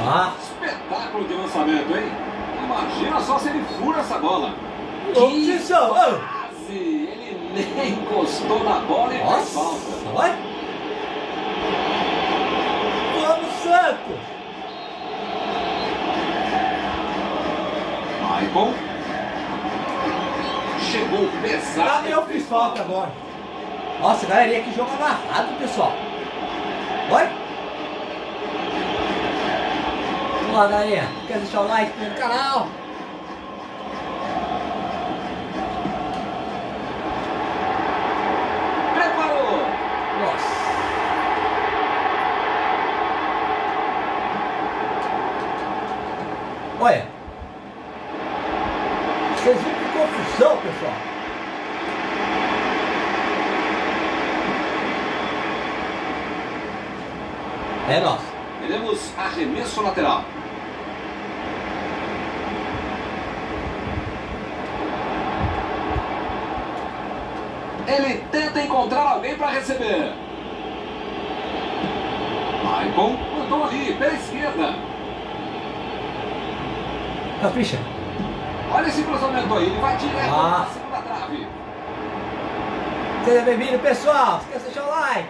Ah, Espetáculo de lançamento, hein? Imagina só se ele fura essa bola. Objeção, ô. quase! Ele nem encostou na bola e fez falta. Olha. Vamos, Santos. Maicon. Chegou pesado. Ah, eu fiz falta agora. Nossa, galerinha, que jogo agarrado, pessoal. Olha. Vamos lá, galerinha. Quer deixar o like no canal? Preparou. Nossa. Olha. Vocês viram que confusão, pessoal? É nosso. Teremos arremesso lateral. Ele tenta encontrar alguém para receber. Maicon mandou ali, pela esquerda. Capricha. Olha esse cruzamento aí, ele vai direto Ah. na segunda trave. Seja bem-vindo, pessoal. Esqueça de deixar o like.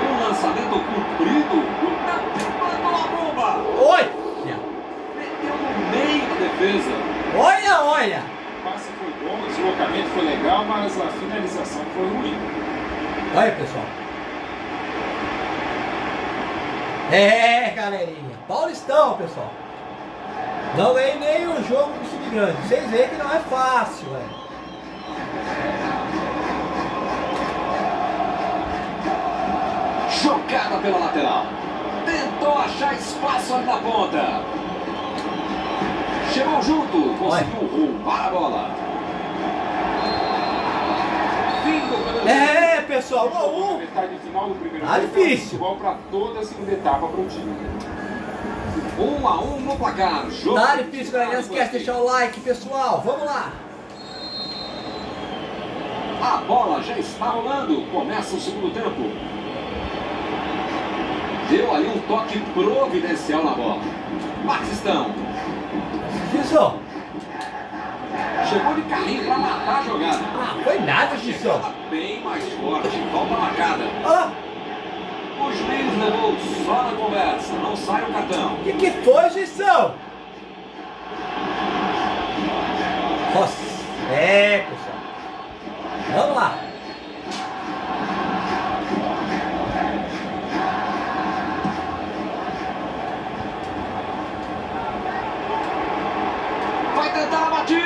Um lançamento comprido. Mandou a bomba. Olha. Meteu no meio da defesa. Olha, olha. O passe foi bom, o deslocamento foi legal, mas a finalização foi ruim. Olha, pessoal. É, galerinha. Paulistão, pessoal. Não ganhei nem o jogo do time grande. Vocês veem que não é fácil, velho. Jogada pela lateral. Tentou achar espaço ali na ponta. Chegou junto, conseguiu roubar a bola. Primeiro É, pessoal. 1 a Na 1. metade final do primeiro Tá tempo, difícil. Igual para toda a segunda etapa para o time. Um a um no placar. Jogo Tá difícil, galera. Não esquece de deixar o like, pessoal. Vamos lá. A bola já está rolando. Começa o segundo tempo. Deu ali um toque providencial na bola. Batistão. Isso. Chegou de carrinho para matar a jogada. Ah, foi nada. Chegada bem mais forte. Falta marcada. Ah, O juiz levou só na conversa. Não sai o cartão. o que, que foi, Gissão? Nossa. É, pessoal. Vamos lá.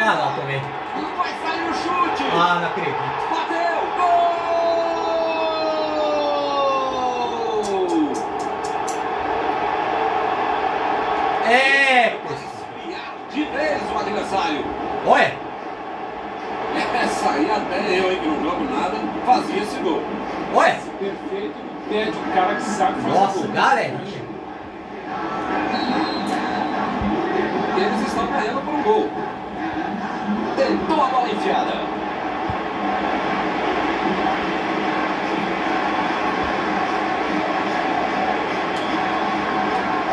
Ah, não, também. E vai sair o chute. Ah, não acredito. Bateu! Gol! É, de vez o adversário. Olha. Essa aí até eu, hein, que não jogo nada, fazia esse gol. Olha. Perfeito no pé de um cara que sabe fazer Nossa, gol. galerinha. estão ganhando por um gol. Tentou a bola enfiada.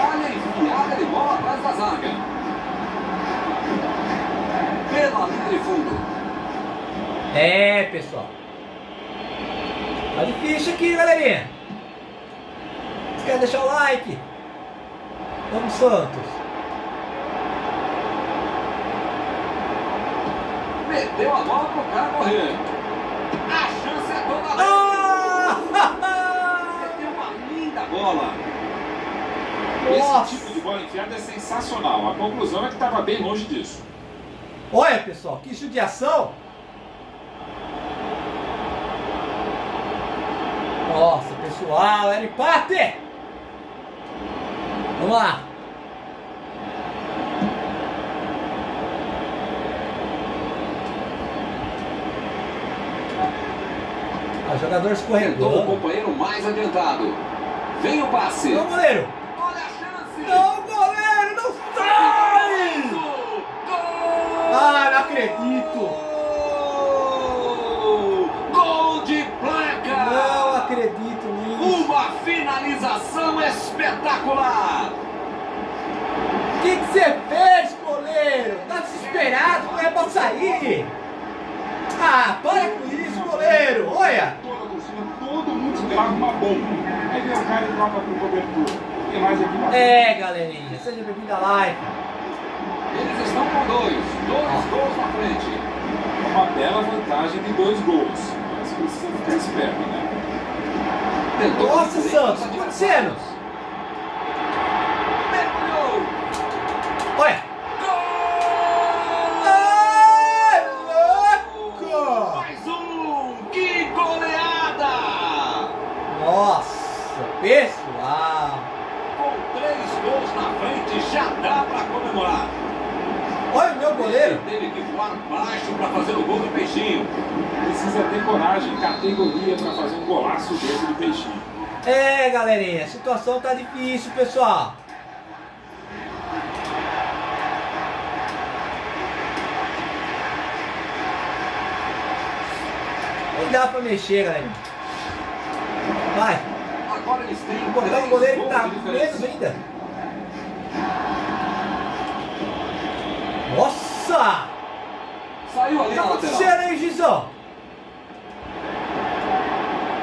Olha a enfiada de bola atrás da zaga. Pela linha de fundo. É, pessoal. Tá difícil aqui, galerinha. Quer deixar o like? Vamos, Santos. Meteu a bola pro cara correr. A chance é toda dele. Ah! Meteu uma linda bola. Nossa! Esse tipo de bola enfiada é sensacional. A conclusão é que estava bem longe disso. Olha, pessoal, que judiação. Nossa, pessoal, era empate. Vamos lá. Ah, jogador Tentou o escorregou. companheiro mais adiantado. Vem o passe. Não, goleiro. Olha a chance. Não, goleiro, não sai. Gol! Ah, não acredito. Gol de placa! Não acredito nisso. Uma finalização espetacular! O que que você fez, goleiro? Tá desesperado, não é pra sair. Ah, para com isso, goleiro. Olha. Todo mundo esperava uma bomba. Aí vem o cara e troca por cobertura. É, galerinha, seja bem-vindo à live. Eles estão com dois, dois gols na frente. Uma bela vantagem de dois gols. Mas precisa ficar esperto, né? Tentou Nossa, Santos, os o que tá acontecendo? Mergulhou! Olha. Gol! Ai, louco! Mais um! Que goleada! Nossa, pessoal. Com três gols na frente, já dá pra comemorar. Olha o meu goleiro. Ele teve que voar baixo pra fazer o gol do peixinho. Precisa ter coragem, categoria para fazer um golaço desse do peixinho. É, galerinha, a situação tá difícil, pessoal. Nem dá pra mexer, galerinha. Vai, Agora eles têm vou botar o três goleiro que tá menos ainda. Nossa! Saiu O ali tá acontecendo aí, Gizão?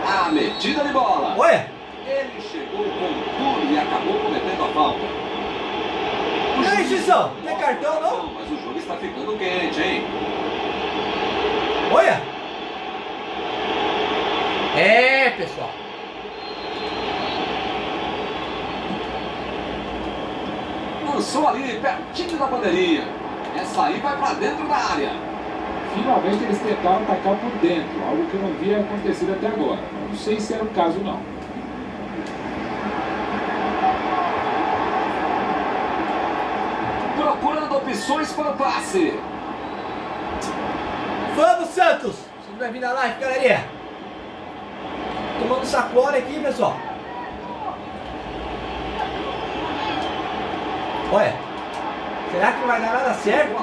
A metida de bola. Olha! Ele chegou com tudo e acabou cometendo a falta. O E aí, juiz Gizão? não Tem cartão, não? Mas o jogo está ficando quente, hein? Olha! É, pessoal. Lançou ali pertinho da bandeirinha. Essa aí vai pra dentro da área. Finalmente eles tentaram atacar por dentro, algo que não havia acontecido até agora. Não sei se era o caso não. Procurando opções para o passe. Vamos, Santos! Seja bem-vindo à live, galerinha. Tomando sacola aqui, pessoal. Olha. Será que não vai dar nada certo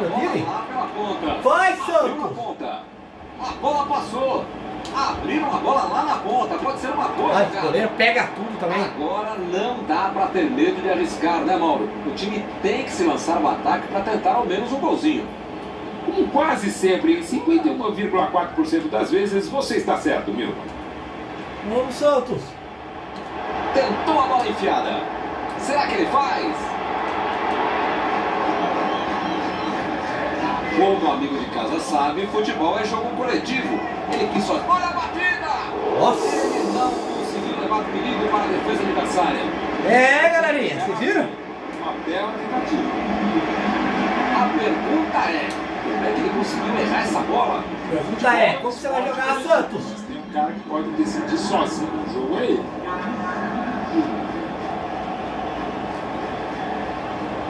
ponta. Vai, Santos! A bola passou. Abriram a bola lá na ponta. Pode ser uma boa. Vai, o goleiro pega tudo também. Agora não dá para ter medo de arriscar, né, Mauro? O time tem que se lançar ao ataque para tentar ao menos um golzinho. Como quase sempre, em 51,4% das vezes, você está certo, Milton. Vamos, Santos! Tentou a bola enfiada. Será que ele faz? Como o amigo de casa sabe, futebol é jogo coletivo. Ele quis só. Olha a batida! Nossa! Ele não conseguiu levar perigo para a defesa adversária. É, galerinha, vocês viram? Uma bela tentativa. A pergunta é: como é que ele conseguiu errar essa bola? A pergunta é, como você vai jogar, Santos? Mas tem um cara que pode decidir sozinho o jogo, ele.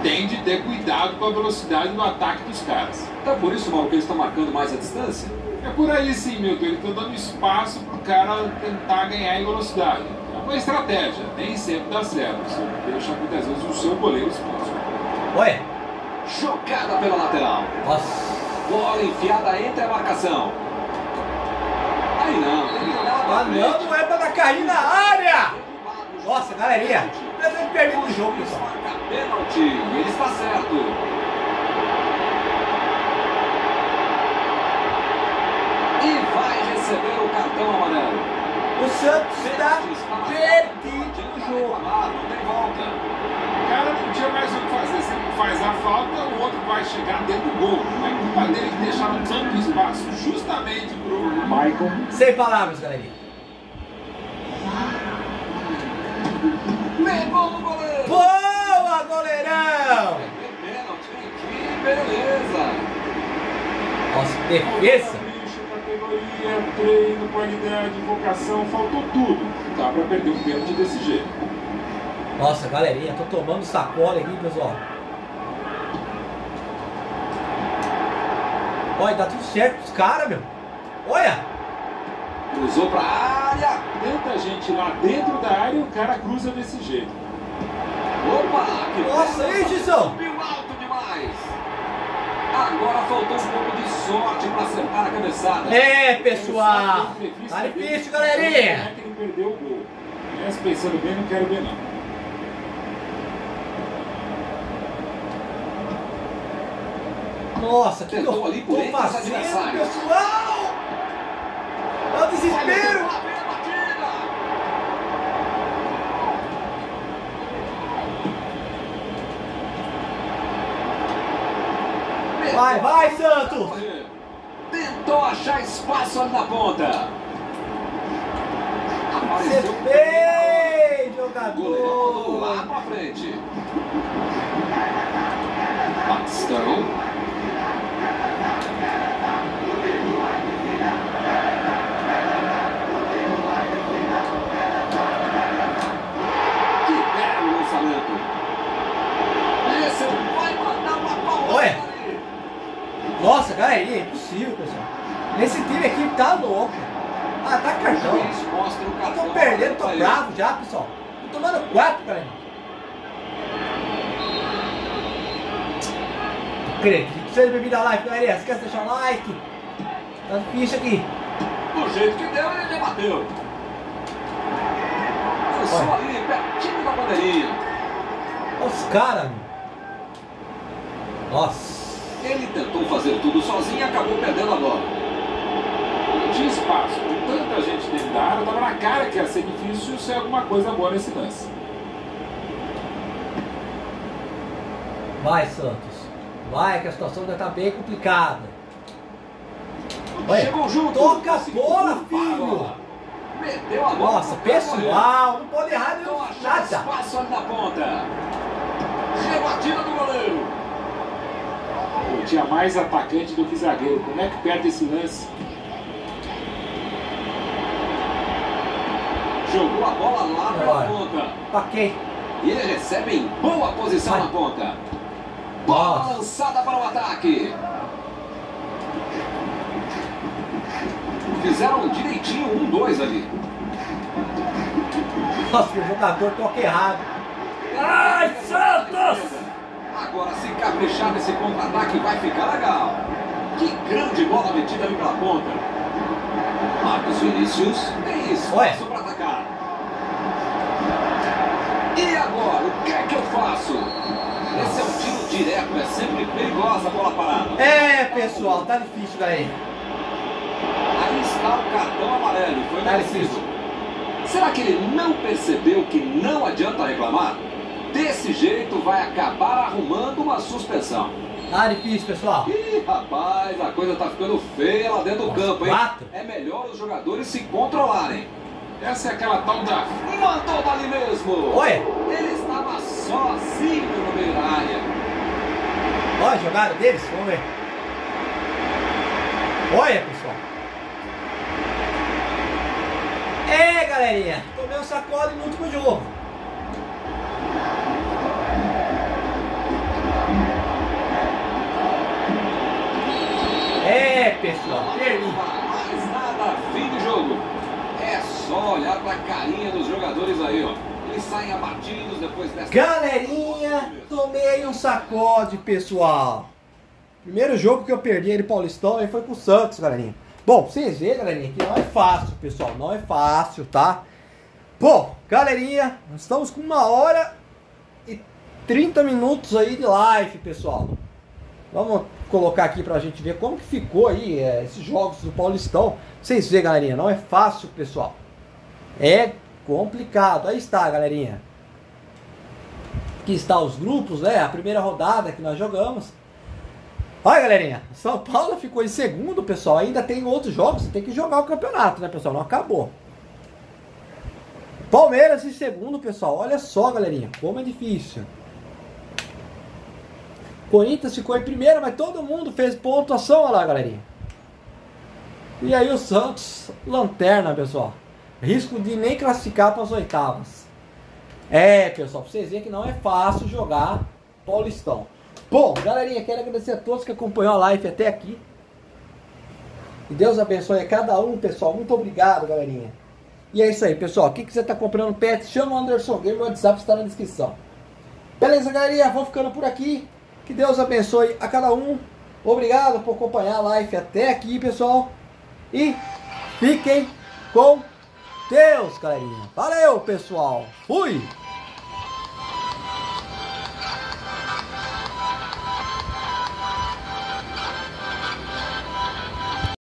Tem de ter cuidado com a velocidade do ataque dos caras. Então por isso, Mauro, que eles estão marcando mais a distância? É por aí sim, Milton. Ele está dando espaço para o cara tentar ganhar em velocidade. É uma estratégia, nem sempre dá certo. Você deixa muitas vezes o seu goleiro exposto. Olha! Jogada pela lateral. Nossa. Bola enfiada entre a marcação. Aí não, Ah, não, não é pra dar carrinho na área. Nossa, galerinha. Deve ter perdido o jogo, pessoal. Marca pênalti. E ele está certo. E vai receber o cartão amarelo. O Santos está perdido no jogo. Não tem volta. O cara não tinha mais o que fazer. Se ele faz a falta, o outro vai chegar dentro do gol. Não é culpa dele que deixaram tanto espaço justamente pro Michael. Sem palavras, galerinha. Pegou no goleiro. Boa, goleirão! Pênalti. Que beleza. Nossa, defesa. Categoria, treino, qualidade, vocação, faltou tudo. Dá pra perder um pênalti desse jeito. Nossa, galerinha, tô tomando sacola aqui, pessoal. Olha, dá tudo certo pros caras, meu. Olha! Cruzou pra área. Tanta gente lá dentro da área e o cara cruza desse jeito. Opa! Que Nossa, aí, Gizão. Subiu alto demais. Agora faltou um pouco sorte para acertar a cabeçada. É, pessoal! Tá difícil, galerinha! é que ele perdeu o gol? Mas pensando bem, não quero ver não. Nossa, que eu ali por tô fazendo, pessoal? É o desespero! Vai, vai, Santos! Tentou achar espaço ali na ponta. Apareceu fez, O goleirão lá jogador! pra frente. Batistão. Que belo lançamento. Esse vai mandar uma paulada Olha. Nossa, galerinha, é impossível, pessoal. Esse time aqui tá louco. Ah, tá cartão. Eu tô perdendo, tô bravo já, pessoal. Tô tomando quatro, galera. Acredito. Seja bem-vindo à live, galera. Esquece de deixar o like. Tá difícil aqui. Do jeito que deu, ele debateu. Só Olha. ali, pertinho da bandeirinha. Olha os caras. Nossa. Ele tentou fazer tudo sozinho e acabou perdendo a bola. Não tinha espaço. Com tanta gente dentro da área, tava na cara que ia ser difícil ser alguma coisa boa nesse lance. Vai, Santos. Vai, que a situação já tá bem complicada. Olha, Chegou junto. toca a bola, filho. Meteu a bola. Nossa, pessoal, não pode errar nenhum achar nada. espaço ali na ponta. Chegou a tira do goleiro. Pô, tinha mais atacante do que zagueiro. Como é que perde esse lance? Jogou a bola lá pela ponta. Quem? E ele recebe em boa posição Vai. na ponta. Bola Nossa. lançada para o ataque. Fizeram direitinho um, dois ali. Nossa, o jogador toca errado. Ai, Santos! Agora, se caprichar nesse contra-ataque, vai ficar legal. Que grande bola metida ali pela ponta. Marcos Vinícius tem espaço para atacar. E agora, o que é que eu faço? Esse é um tiro direto, é sempre perigosa a bola parada. É, pessoal, tá difícil, galera. Aí está o cartão amarelo, foi Tá merecido. difícil. Será que ele não percebeu que não adianta reclamar? Desse jeito vai acabar arrumando uma suspensão. Tá difícil, pessoal. Ih, rapaz, a coisa tá ficando feia lá dentro do Nossa, campo, hein? quatro? É melhor os jogadores se controlarem. Essa é aquela tal da Mandou dali mesmo! Olha. Ele estava sozinho no meio da área. Olha a jogada deles, vamos ver. Olha, pessoal. É, galerinha. Tomei um sacode no último jogo. É, pessoal. Perdi. Mais nada, fim do jogo. É só olhar pra carinha dos jogadores aí, ó. Eles saem abatidos depois dessa... Galerinha, tomei um sacode, pessoal. Primeiro jogo que eu perdi ele Paulistão e foi pro Santos, galerinha. Bom, vocês verem, galerinha, que não é fácil, pessoal. Não é fácil, tá? Bom, galerinha, nós estamos com uma hora e 30 minutos aí de live, pessoal. Vamos colocar aqui pra gente ver como que ficou aí é, esses jogos do Paulistão. Vocês verem, galerinha, não é fácil, pessoal. É complicado. Aí está, galerinha. Aqui está os grupos, né? A primeira rodada que nós jogamos. Olha, galerinha, São Paulo ficou em segundo, pessoal. Ainda tem outros jogos, tem que jogar o campeonato, né, pessoal? Não acabou. Palmeiras em segundo, pessoal. Olha só, galerinha, como é difícil. Corinthians ficou em primeiro, mas todo mundo fez pontuação, olha lá, galerinha. E aí o Santos, lanterna, pessoal. Risco de nem classificar para as oitavas. É, pessoal, pra vocês verem que não é fácil jogar Paulistão. Bom, galerinha, quero agradecer a todos que acompanhou a live até aqui. Que Deus abençoe a cada um, pessoal. Muito obrigado, galerinha. E é isso aí, pessoal. Quem quiser tá comprando pet, chama o Anderson Game, o WhatsApp está na descrição. Beleza, galerinha? Vou ficando por aqui. Que Deus abençoe a cada um. Obrigado por acompanhar a live até aqui, pessoal. E fiquem com Deus, galerinha. Valeu, pessoal. Fui!